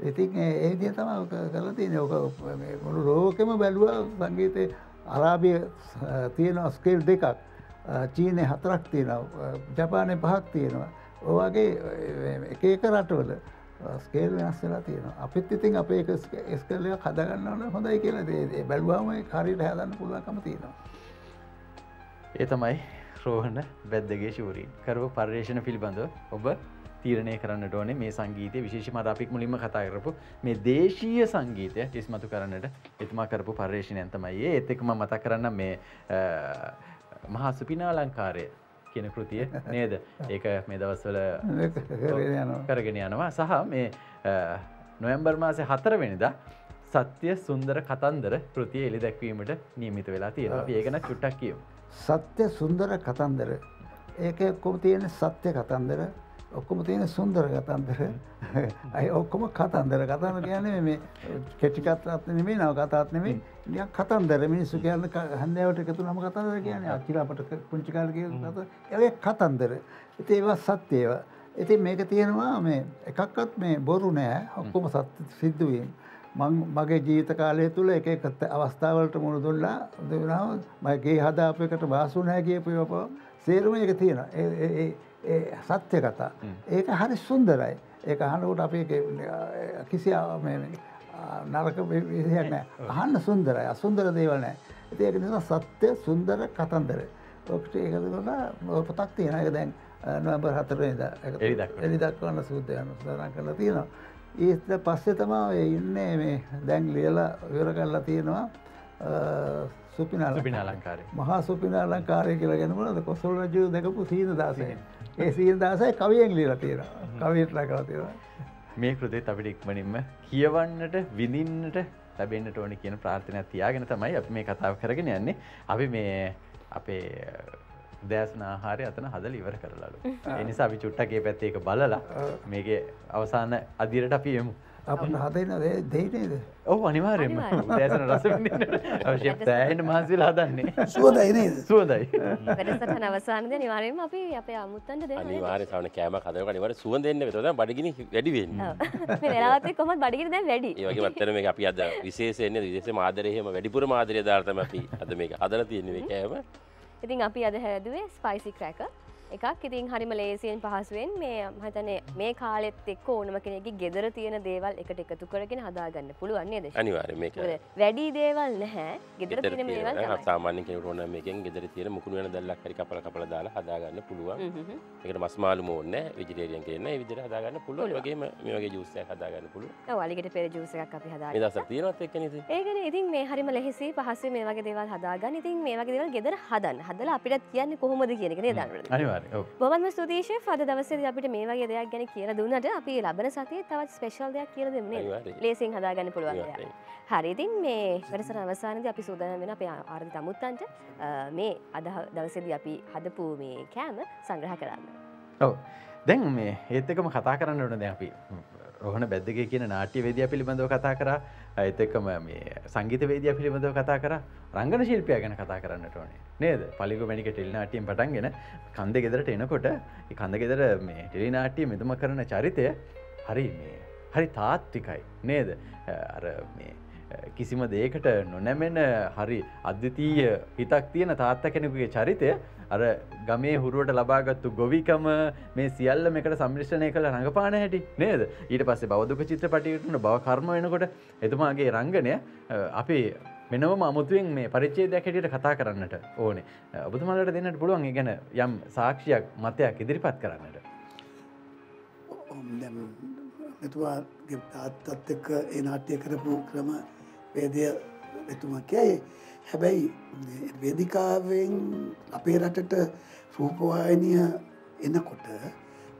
ඉතින් ඒදිය තම කරලා තියෙන ඕක මුළු රෝකෙම බැලුව සංගීතය අරාබිය තියෙන ස්කේල් දෙකක්. චීනය හතරක් තියෙනවා. ජපානය පහක් තියෙනවා. ඕවගේ එක එක රටවල ස්කේල් වෙනස් වෙලා තියෙනවා. අපිත් ඉතින් අපේ එක ස්කල්ලය හදගන්නවන හොඳයි කියලා. දේ බැලවාම කාරයට හැදන්න පුළුවන්කම තියෙනවා. ඒ තමයි රෝහණ බැද්දගේ ශූරීන්. කරව පර්යේෂණ පිළිබඳව ඔබ තීරණය කරන්නට ඕනේ මේ සංගීතය. විශේෂම අපික් මුලින්ම කතා කරපු මේ දේශීය සංගීතය ඉස්මතු කරන්නට එතුමා කරපු පර්යේෂණයන් තමයි ඒත් එකම මතක් කරන්න මේ මහා සුපිනාලංකාරය කියන කෘතිය නේද? ඒක මේ දවස්වල කරගෙන යනවා. සහ මේ නොයම්බර් මාසය හතරවෙනිදා සත්‍යය සුන්දර කතන්දර කෘතිය එලි දැක්වීමට නියමිත වෙලා තියෙනවා. ඒකන චුට්ටක් කියව. සත්‍ය සුන්දර කතන්දර. ඒක ඔක්කොම තියෙන සත්‍ය කතන්දර. ඔක්කොම තියෙන සුන්දර කතන්දර. අයි ඔක්කොම කතන්දර. කතන්න කියන්නේ මේ කෙටිකත්ත් නෙමේ නව කතාත් නෙමේ නිය කතන්දර මිනිස්සු කියන්න හන්දෑවට එකතු නම කතන්දර කියන අචිලාපට පුංචිකාලක කත ඒ කතන්දර. ඉති ඒවා සත්‍යයව ඉතින් මේක තියෙනවා මේ එකක්වත් මේ බොරු නෑ. ඔක්කොම සත්‍ය සිද්ධුවීම් මගේ ජීවිත කාලය තුළ එක එකත් අවස්ථාවලට මුණු දුල්ලා දෙවනාව මගේ හදාප එකට වාසු නෑ කියපු යොප සේරුම එක තියෙන සත්‍ය කතා. ඒක හරි සුන්දරයි. ඒක අහනකොට අපේ කිසි නරක විසියක් නෑ අහන්න සුන්දරයි. අසුන්දර දේවල් නෑ ඒක නිසා සත්‍ය සුන්දර කතන්දර. ඔක්ට ඒකදට පොතක් තියෙන එක දැන් නොවම්බර් හතරේද එලි දක්වන්න සූත්‍රයන සරන් කරලා තියෙනවා ඒත් පස්සේ තමා ඉන්නේ මේ දැන් ලියලා විවර කරලා තියෙනවා සුපිනල් පිනාලංකාරය මහා සුපිනාලංකාරය කියලා ගැනමනද කොසල් රජු දැකපු සීන දාසය. ඒ සීන් දාසයි කවියෙන් ලියලා තියෙනවා. කවියටලා කලා තියෙනවා. මේ කෘතේ අපිට ඉක්මනින්ම කියවන්නට විඳින්නට ලැබෙන්න්නට ඕනි කියන ප්‍රාර්ථනයක් තියාගෙන තමයි අපි මේ කතාව කරගෙන යන්නේ. අපි මේ අපේ දෑසන ආහාරය අතන හදල ඉවර කරලලු. එනිසා අපි චුට්ටගේ පැත්තේ එක බලලා මේක අවසාන අදිරට අපි යමු අපට හදන්න දෙයිනේද ඔහු අනිවාරෙන්ම දෑසන රස අවශ්‍ය තෑහෙන්ට මහන්සිලා හදන්නේ. සුවදයිනේ සුවදයි වැඩසටහන අවසානද නිවාරයෙන්ම අපි අපේ අමුත්තන්ට දෙන්න අනිවාර්ය සවන කෑම කදක නිවට සුවන් දෙන්න වෙතද බඩගිනි වැඩි වෙන්න. වෙලාවත් කොමත් බඩිගිර දැන් වැඩි. ඒවගේ මත්තර මේ අපි අද විශේෂයෙන් විදේශ මාදරයහෙම වැඩිපුර මාදරය දාර්තම අපි අද මේක හදල තියෙන කෑම ඉතින් අපි අද හැදුවේ ස්පයිසි ක්‍රැක එකක්. ඉතින් හරිම ලේසියෙන් පහසුවෙන් මේ මතනේ මේ කාලෙත් එක්ක ඕනම කෙනෙකි ගෙදර තියෙන දේවල් එකට එකතු කරගෙන හදාගන්න පුළුවන් නේද? අනිවාර්ය මේක වැඩි දේවල් නැහැ. ගෙදර තියෙන මේවල් තමයි. සාමාන්‍ය කෙනෙකුට ඕන මේකෙන් ගෙදර තියෙන මුකුණු වෙන දැල්ලක් හරි කපල කපල දාලා හදාගන්න පුළුවන්. ඒකට මස් මාළු ඕනේ වෙජිටේරියන් කියන ඒ විදිහට හදාගන්න පුළුවන්. ඒ වගේම මේ වගේ ජූස් එකක් හදාගන්න පුළුවන්. ඔව් අලිගට පෙර ජූස් එකක් අපි මේ හදාගන්න. දවස්වල තියෙනවත් එක්කනේ ඉතින් ඒකනේ ඉතින් මේ හරිම ලෙහෙසි පහසුවෙන් මේ වගේ දේවල් හදාගන්න. ඉතින් මේ වගේ දේවල් ගෙදර හදන්න. හදලා අපිට කියන්නේ කොහොමද කියන එක නේද? අනිවාර්ය ස්තුතියි ෂෙෆ් අද දවසේදී අපිට මේ වගේ දෙයක් ගැන කියලා දුන්නට අපි ලබන සතියේ තවත් ස්පෙෂල් දෙයක් නේද? අනිවාර්යයෙන්. ලේසියෙන් හදාගන්න පුළුවන් දෙයක්. අනිවාර්යයෙන්. හරි ඉතින් මේ වැඩසටහන අවසානයේදී අපි සූදානම් වෙන අපේ ආරාධිත අමුත්තන්ට අ, මේ අද දවසේදී අපි හදපු මේ කෑම සංග්‍රහ කරන්න. ඔව දැන් මේ ඒත් එකම කතා කරන්න ඕන දැන් අපි රෝහණ බැද්දගේ කියන නාට්‍ය වේදියා පිළිබඳව කතා කරා. ඒත් එක්කම මේ සංගීත වේදියා පිළිබඳව කතා කරා. රංගන ශිල්පියා ගැන කතා කරන්නට ඕනේ. නේද? පලිගු මැනික ටෙලිනාටියෙන් පටන්ගෙන කන්ද ගෙදරට එනකොට ඒ කන්ද ගෙදර මේ ටෙලිනාටිය මෙතුම කරන චරිතය හරි මේ හරි තාත්තිකයි නේද? අර මේ කිසිම දේකට නොනැමෙන හරි අධ්‍යතීය හිතක් තියෙන තාත්ත කෙනෙකුගේ චරිතය අර ගමේ හුරුවට ලබාගත්තු ගොවිකම මේ සියල්ල මේකට සම්මිශ්‍රණය කළ රඟපාන හැටි නේද? ඊට පස්සේ බෞද්ධක චිත්‍රපටියටන බව කර්ම වෙනකොට එතුමාගේ රංගනය අපි මෙනවම අමුතුවෙන් මේ පරිච්චේදයක් හැටියට කතා කරන්නට ඕනේ. ඔබතුමලට දෙන්නට පුළුවන් ඒ ගැන යම් සාක්ෂියක් මතයක් ඉදිරිපත් කරන්නට. මෙතුවාගේ තාත්තත් එක්ක ඒ නාට්‍ය කරපු ක්‍රම වේදය එතුමා කියයි. හැබැයි වේදිකාවෙන් අපේ රටට රූපවායනය එනකොට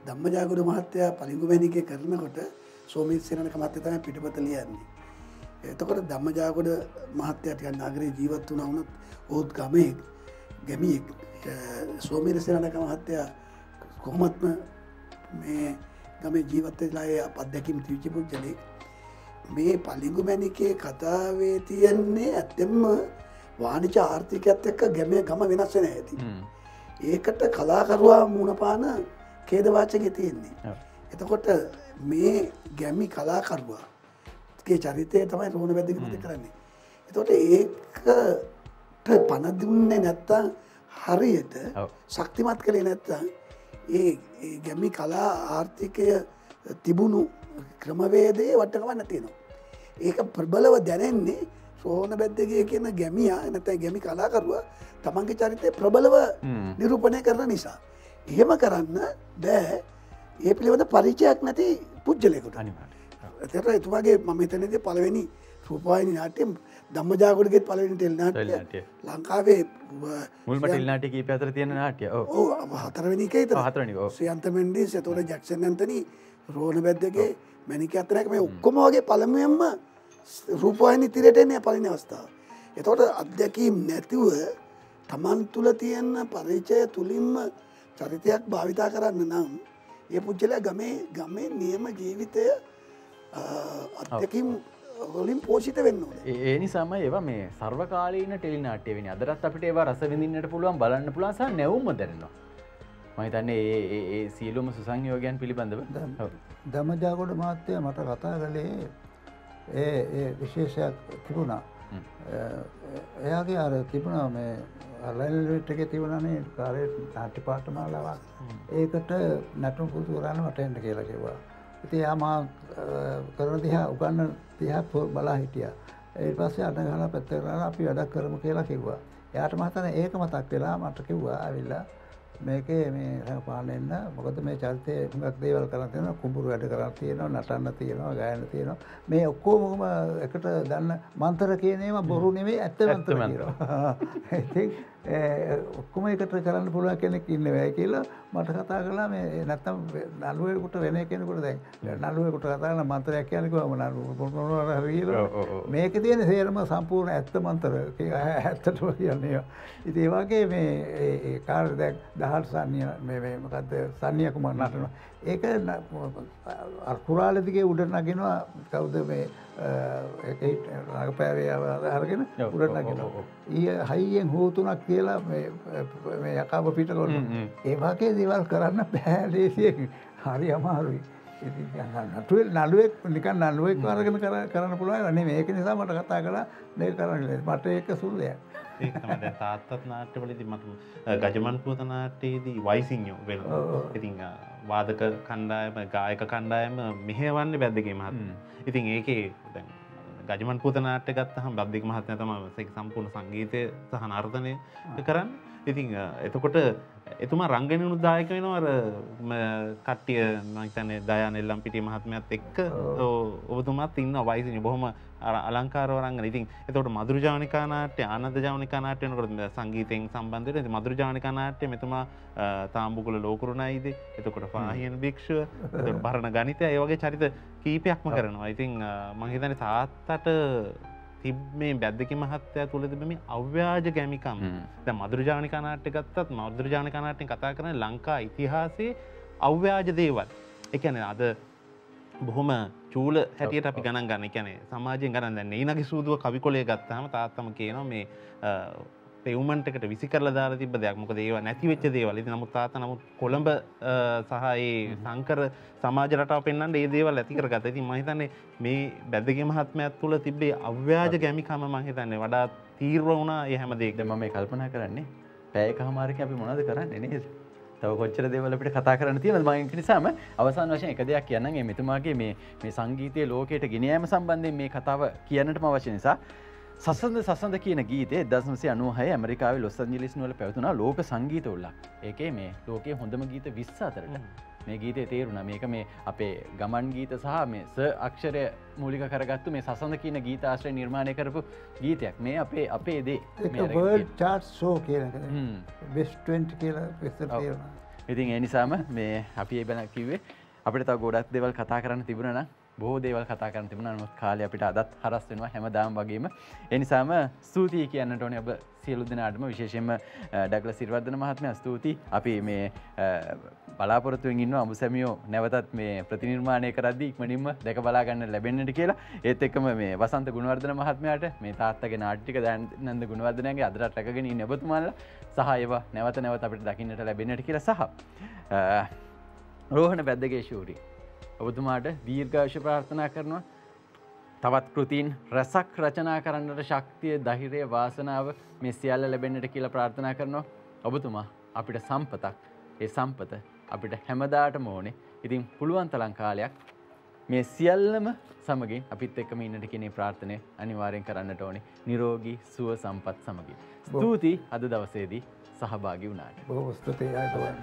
දම්මජාගුරු මහත්තයා පලිගු වැනික කරනකොට සෝමිත් සේනක මත්‍ය තම පිටිපත ලියන්නේ. එතකොට දම්මජාගොඩ මහත්තයට නගරේ ජීවත් වුණ වුණත් ඔහුත් ගමයෙක් ගැමියෙක් සෝමීර සේනක මහත්තයා කොහොමත්ම මේ ගම ජීවත්තලා පත්දැකිම් තිවිචි පුද්ජලෙක් මේ පලිගු මැනිකේ කතාවේ තියෙන්නේ ඇත්තෙම වානිච ආර්ථිකයත් එක්ක ගැමේ ගම වෙනස් වෙන ඇති. ඒකට කලාකරවා මුණපාන කේදවාචක තියෙන්නේ. එතකොට මේ ගැමි කලාකරවාගේ චරිතය තමයි රෝණ වැදක මත කරන්නේ. එතොට ඒකට පනදුන්නේ නැත්තං හරියට ශක්තිමත් කළේ නැත්තං ඒ ගැමි කලා ආර්ථිකය තිබුණු ක්‍රමවේදය වටකවන්න තියෙනවා. ඒක ප්‍රබලව දැනෙන්නේ සෝන බැද්දගේ කියන ගැමියා නැතැ ගැමි කලාකරුව තමන්ගේ චරිතය ප්‍රබලව නිරූපණය කරන නිසා. එහෙම කරන්න බෑ. ඒ පිළිබඳ පරිචයක් නැති පුද්ජලෙකුට තෙර එතුමාගේ මම එතනද පළවෙනි රූපවාහිනි නාට්‍යම් දම්මජාගොඩගෙත් පලවෙනි ටෙල් නාට්‍ය ලංකාවේ මුල්ම ටෙල්නාට කී පැතර තියෙන නාට්‍ය ඕ හතරවෙනි එක හතරනි සයන්තමෙන්ඩි සතෝට ජක්ෂන් ඇතනී රෝණ බැද්දගේ මැනික අතරැක මේ ඔක්කොම වගේ රූපවාහිනි තිරටෙන්නේ පලින අවස්ථාව. එතකොට අත්දැකීම් නැතිව තමන් තුළ තියෙන්න පරිචය තුළින්ම චරිතයක් භාවිතා කරන්න නම් ඒ පුද්ගලයා ගමේ ගමේ නියම ජීවිතය අත්දැකීම් වලින් පෝෂිත වෙන්න ඒ නිසාම ඒවා මේ සර්වකාලීන ටෙලිනාට්‍ය වෙන අදරත් අපිට ඒවා රස විඳින්නට පුළුවන් බලන්න පුළන්සා නැවුම්ම දැරෙනවා මහිතන්නේ ඒ සියලුම සුසංයෝගයන් පිළිබඳව. දමජාගොඩ මාත්‍යය මට කතා කළේ ඒ ඒ විශේෂයක් තිබුණා. එයාගේ අර තිබුණා මේ අල්ලල්ට එක තිබුණනේ කාරය නාටි පාටමාලාවක් ඒකට නැටුම් පුතු කරන්න මටෙන්ට කියලා කිවා ඉති යාමා කරන දිහා උගන්න තිහා බලා හිටිය. ඒ පස්සේ අඩ ගල පැත්තරලා අපි වැඩක් කරමු කියලා කිව්වා. යාට මතන ඒක මතක් වෙලා මට කිව්වා ඇවිල්ලා මේකේ මේ පාලන්න මොකද මේ චරිතය හුඟක් දේවල් කරන්න තියෙන කුඹුරු වැඩ කරන්න තියෙනවා නටන්න තියෙනවා ගයන්න තියෙනවා. මේ ඔක්කෝමම එකට දන්න මන්තර කියනේම බොරු නෙමේ ඇත්ත මන්තර ඉතින් ඔක්කොම එකට කරන්න පුළුවන් කෙනෙක් ඉන්න වැය කියලා මට කතා කලා මේ නැත්තම් නලුවකුට වෙන කෙනෙකුට දැන් නලුවකුට කතාන මන්තරයක් කියනකම නලු හරීල මේක තියෙන සේරම සම්පූර්ණ ඇත්ත මන්තර. ඇත්තටම කියන්නේ ඉති ඒවාගේ මේ කාර දැක් දහල් සන්නිය මොකක්ද සන්නියකුම නටනවා ඒක අර්කුරාලදිගේ උඩ නගෙනවා. කවුද මේ රගපෑවේ අරගෙන උඩට නගෙනවා. ඒ හයියෙන් හෝතුනක් කියලා මේ යකාප පිටකොල ඒවාගේ දේවල් කරන්න පැහැලේසියෙන් හරි අමාරුයි. නටුව නලුවෙක් නිකන් නලුවෙක් වරගෙන කරන්න පුළුවන්. වන්නේ මේක නිසා මට කතා කලා මේ කරන්න මට ඒක සුල්ලයක් තාත්තත් නාට්‍යවලදි මට ගජමන් පුවත නාට්‍යයේදී වයිසිංයෝ වෙන ඉතිං වාදක කණ්ඩායම ගායක කණ්ඩායම මෙහවන්න බැද්දගේ මහත් ඉතින් ඒකේ ගජමන් පුත නාට්‍ය ගත්තහම් බද්ධික මහත්න තම සෙක් සම්පූර්ණ සංගීතය සහ නර්ධනය කරන්න. ඉතිං එතකොට එතුමා රංගෙනනු දායක වෙනවර කට්ටිය මතන දයාන එල්ලම් පිටි මහත්මයත් එක්ක ඔබතුමත් ඉන්න වයිසිනි. බොහොම අලංකාරවරංග ඉතින් එතවට මදුරජානිකානාට්‍ය අනද ජානිකානාටයනකට සංගීතයෙන් සම්බන්ධයට මදුරජානිකානාට්‍ය මෙතුමා තාම්බුකුල ලෝකරුණයිද එතකොට පාහියන් භික්ෂුව බරණ ගනිතය ඒවගේ චරිත කීපයක්ම කරනවා. ඉතින් මහිතන තාත්තට තිබ්මේ බැද්දකි මහත්තය තුළ තිබම අව්‍යාජ ගැමිකම්. ද මදුරජානිකනාට්‍ය ගත්තත් මෞද්‍රජානිකනාට්‍ය කතා කරන ලංකා ඉතිහාසේ අව්‍යාජ දේවල්. එකන අද බොහොම චූල හැටියට අපි ගණන් ගන්න. කැනේ සමාජයෙන් ගන්න. දැන්න ඒනගේ සූදුව කවිකොලේ ගත්තාම තාත්තම කියනවා මේ පෙවමන්ටකට විසි කරල දාර තිබ දෙයක්. මොක දේව නැතිවෙච්ච දේවල. නමුත් තාත නමුත් කොළඹ සහයේ සංකර සමාජරට පෙන්න්න ඒ දේවල් ඇතිකර ගත ති මහිතන්නේ මේ බැදගේ මහත්මයක් තුළ තිබේ අව්‍යාජ ගැමිකම මහිතන්නේ වඩා තීර්ව වුණා ඒ හැම දෙෙක්ද ම මේ කල්පනා කරන්නේ පැයක හමාරක අපි මොනද කරන්න නේද තව කොච්චර දෙවලට කතා කරන තියෙන මංක නිසාම? අවසන් වශයෙන් එක දෙයක් කියන්නගේ මෙතුමාගේ මේ මේ සංගීතය ලෝකයට ගෙනයම සම්බන්ධයෙන් මේ කතාව කියන්නටම අවශ්‍ය නිසා. සසඳ සසඳ කියන ගීතේ දස්මසේ අනුහය ඇමරිකාව ලොස් ජිලිස්නවල පැවතුනා ලෝක සංගීත උල්ලක් ඒකේ මේ ලෝකයේ හොඳම ගීත විස්ස අතරට. මේ ගීතේ තේරුණ. මේක මේ අපේ ගමන් ගීත සහ මේ ස අක්ෂරය මූලික කරගත්තු මේ සසඳ කියන ගීතාශ්‍රය නිර්මාණය කරපු ගීතයක්. මේ අපේ අපේ දේ. චාට් සෝ කියන බෙස්ටන්ට් කියලා ඉතින් එනිසාම මේ අපි ඒ බැන කිවේ අපිට තව ගොඩත් දෙවල් කතා කරන්න තිබුණන බෝ දේවල් කතා කරන තිබුණ නොත් කාලය අපිට අදත් හරස් වෙනවා හැමදාම් වගේම. එනිසාම ස්තුතියි කියන්නට ඕන ඔබ සියලු දෙනාටම විශේෂෙන්ම ඩක්ල සිර්වර්ධන මහත්මය ස්තුති අපි මේ බලාපොරත්තුවෙන් ඉන්න අඹ සැමියෝ නැවතත් මේ ප්‍රතිනිර්මාණය කරද්දී ඉක්මනින්ම දැක බලාගන්න ලැබෙන්නට කියලා. ඒත් එක්කම මේ වසන්ත ගුණවර්ධන මහත්මයාට මේ තාත්තගේ නාට්ටික දැනන්ද ගුණවර්ධනයගේ අදරට රැගෙන නැබතුමල්ල සහ ඒවා නැවත නැවත අපිට දකින්නට ලැබෙනට කියලා සහ රෝහණ බැද්දගේ ශූරී ඔබතුමාට දීර්ඝාශ ප්‍රාර්ථනා කරනවා. තවත් කෘතින් රැසක් රචනා කරන්නට ශක්තිය දහිරය වාසනාව මේ සියල්ල ලැබෙන්නට කියලා ප්‍රාර්ථනා කරනවා. ඔබතුමා අපිට සම්පතක්. ඒ සම්පත අපිට හැමදාට මෝනේ ඉතින් පුළුවන් තලං කාලයක් මේ සියල්ලම සමගින් අපිත් එක්කම ඉන්නට කෙනේ ප්‍රාර්ථනය අනිවාරයෙන් කරන්නට ඕනේ නිරෝගී සුව සම්පත් සමගින්. ස්තුතියි අද දවසේදී සහභාගි වුණාට. බොහෝ ස්තුතියි අයිබෝවන්.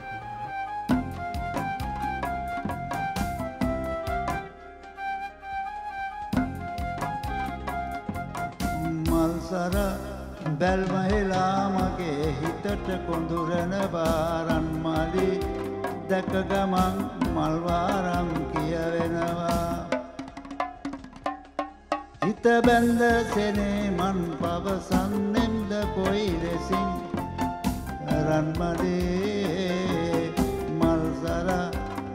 මල්සර බැල්මහෙලා මගේ හිතට කොඳුරන බාරන් මලි දැක ගමන් මල්වාරම් කියවෙනවා. හිත බැන්ද සෙනේ මන් පවසන්නෙම්ද කොයි ලෙසින්? රන්මලේ මල්සර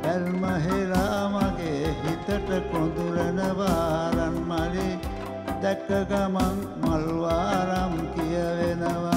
පැල්මහෙලා මගේ හිතට කොඳුරන වාරන් මලේ දැක්ක ගමන් මල්වාරම් කියවෙනවා.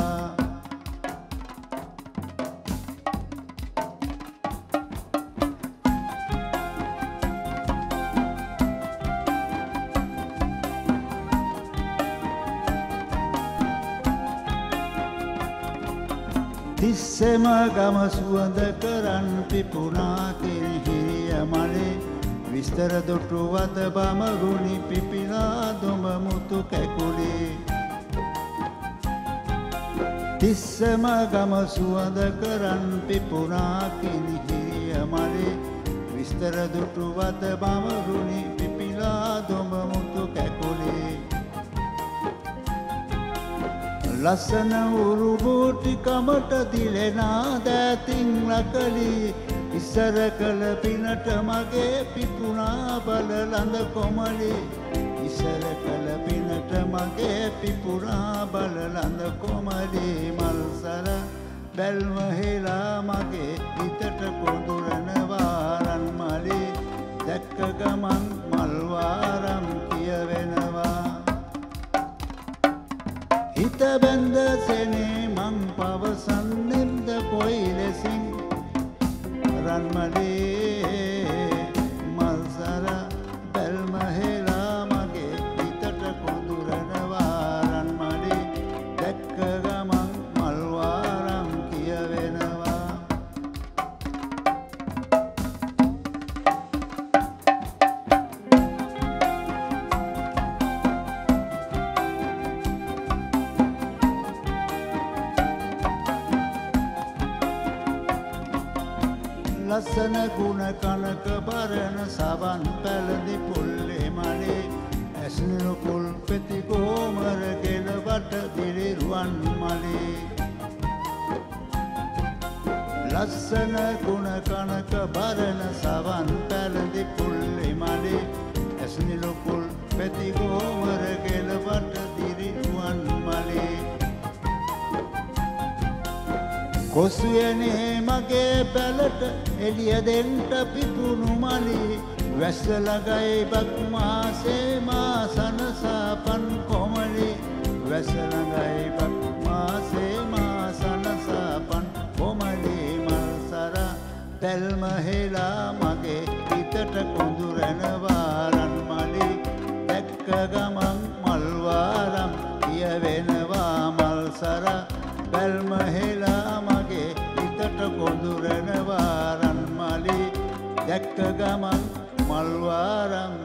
තිස්සෙම ගම සුවඳ කරන් පිපුනා කෙනහිරිය මලේ. විස්තර දොටු වද බමරුණි පිපිලා දොම මුතු කැකුලේ. තිස්සම ගම සුවඳ කරන් පිපුනා කෙනහිරිය මලේ. විස්තර දොටු වද බමරුණි පිපිලා දොම මුතු කැකුලේ. ලස්සන උරුබෝටිකමට දිලෙනා දෑතින් ලකලී ඉස්සර කළ පිනට මගේ පිපුණා බල ළඳ කොමලි. ඉස්සර කළ පිනට මගේ පිපුණා බල ළඳ කොමලි. මල්සර බැල්මහෙලා මගේ හිතට කොඳුරන වාරන් මලි දැක්ක ගමන් මල්වාරම් හිත බැන්ද සෙනේ මං පවසන්නෙම්ද කොයි ලෙසින්? රන්මලේ සවන් පැළඳි පුල්ලේ මලේ. ඇසනු පුල් පෙති කෝමර ගෙලවට දිරිරුවන් මලේ. ලස්සන ගුණ කනක බරණ සවන් පැළඳි පුල්ලේ මලේ. ඇසනිලු පුල් පෙති කෝමර ගෙලවට දිරිරුවන් මලේ. කොස්යනේ මගේ පැලට එලිය දෙන්ට පිපුුණු මලි. වැස්සලගයි බක්මාසේ මාසනසාපන් කොමලි. වැසලගයි බක්මාසේ මාසනසාපන් කොමලි. මල්සර තැල්මහෙලා මගේ හිතට කොඳුරැනවාරන් මලි. දැක්ක ගමන් මල්වාරම් කියවෙනවා මල්සර බැල්මහෙලා මගේ හිතට කොඳුරනවාරන් මලි. දැක්ක ගමන් මල්වාරම්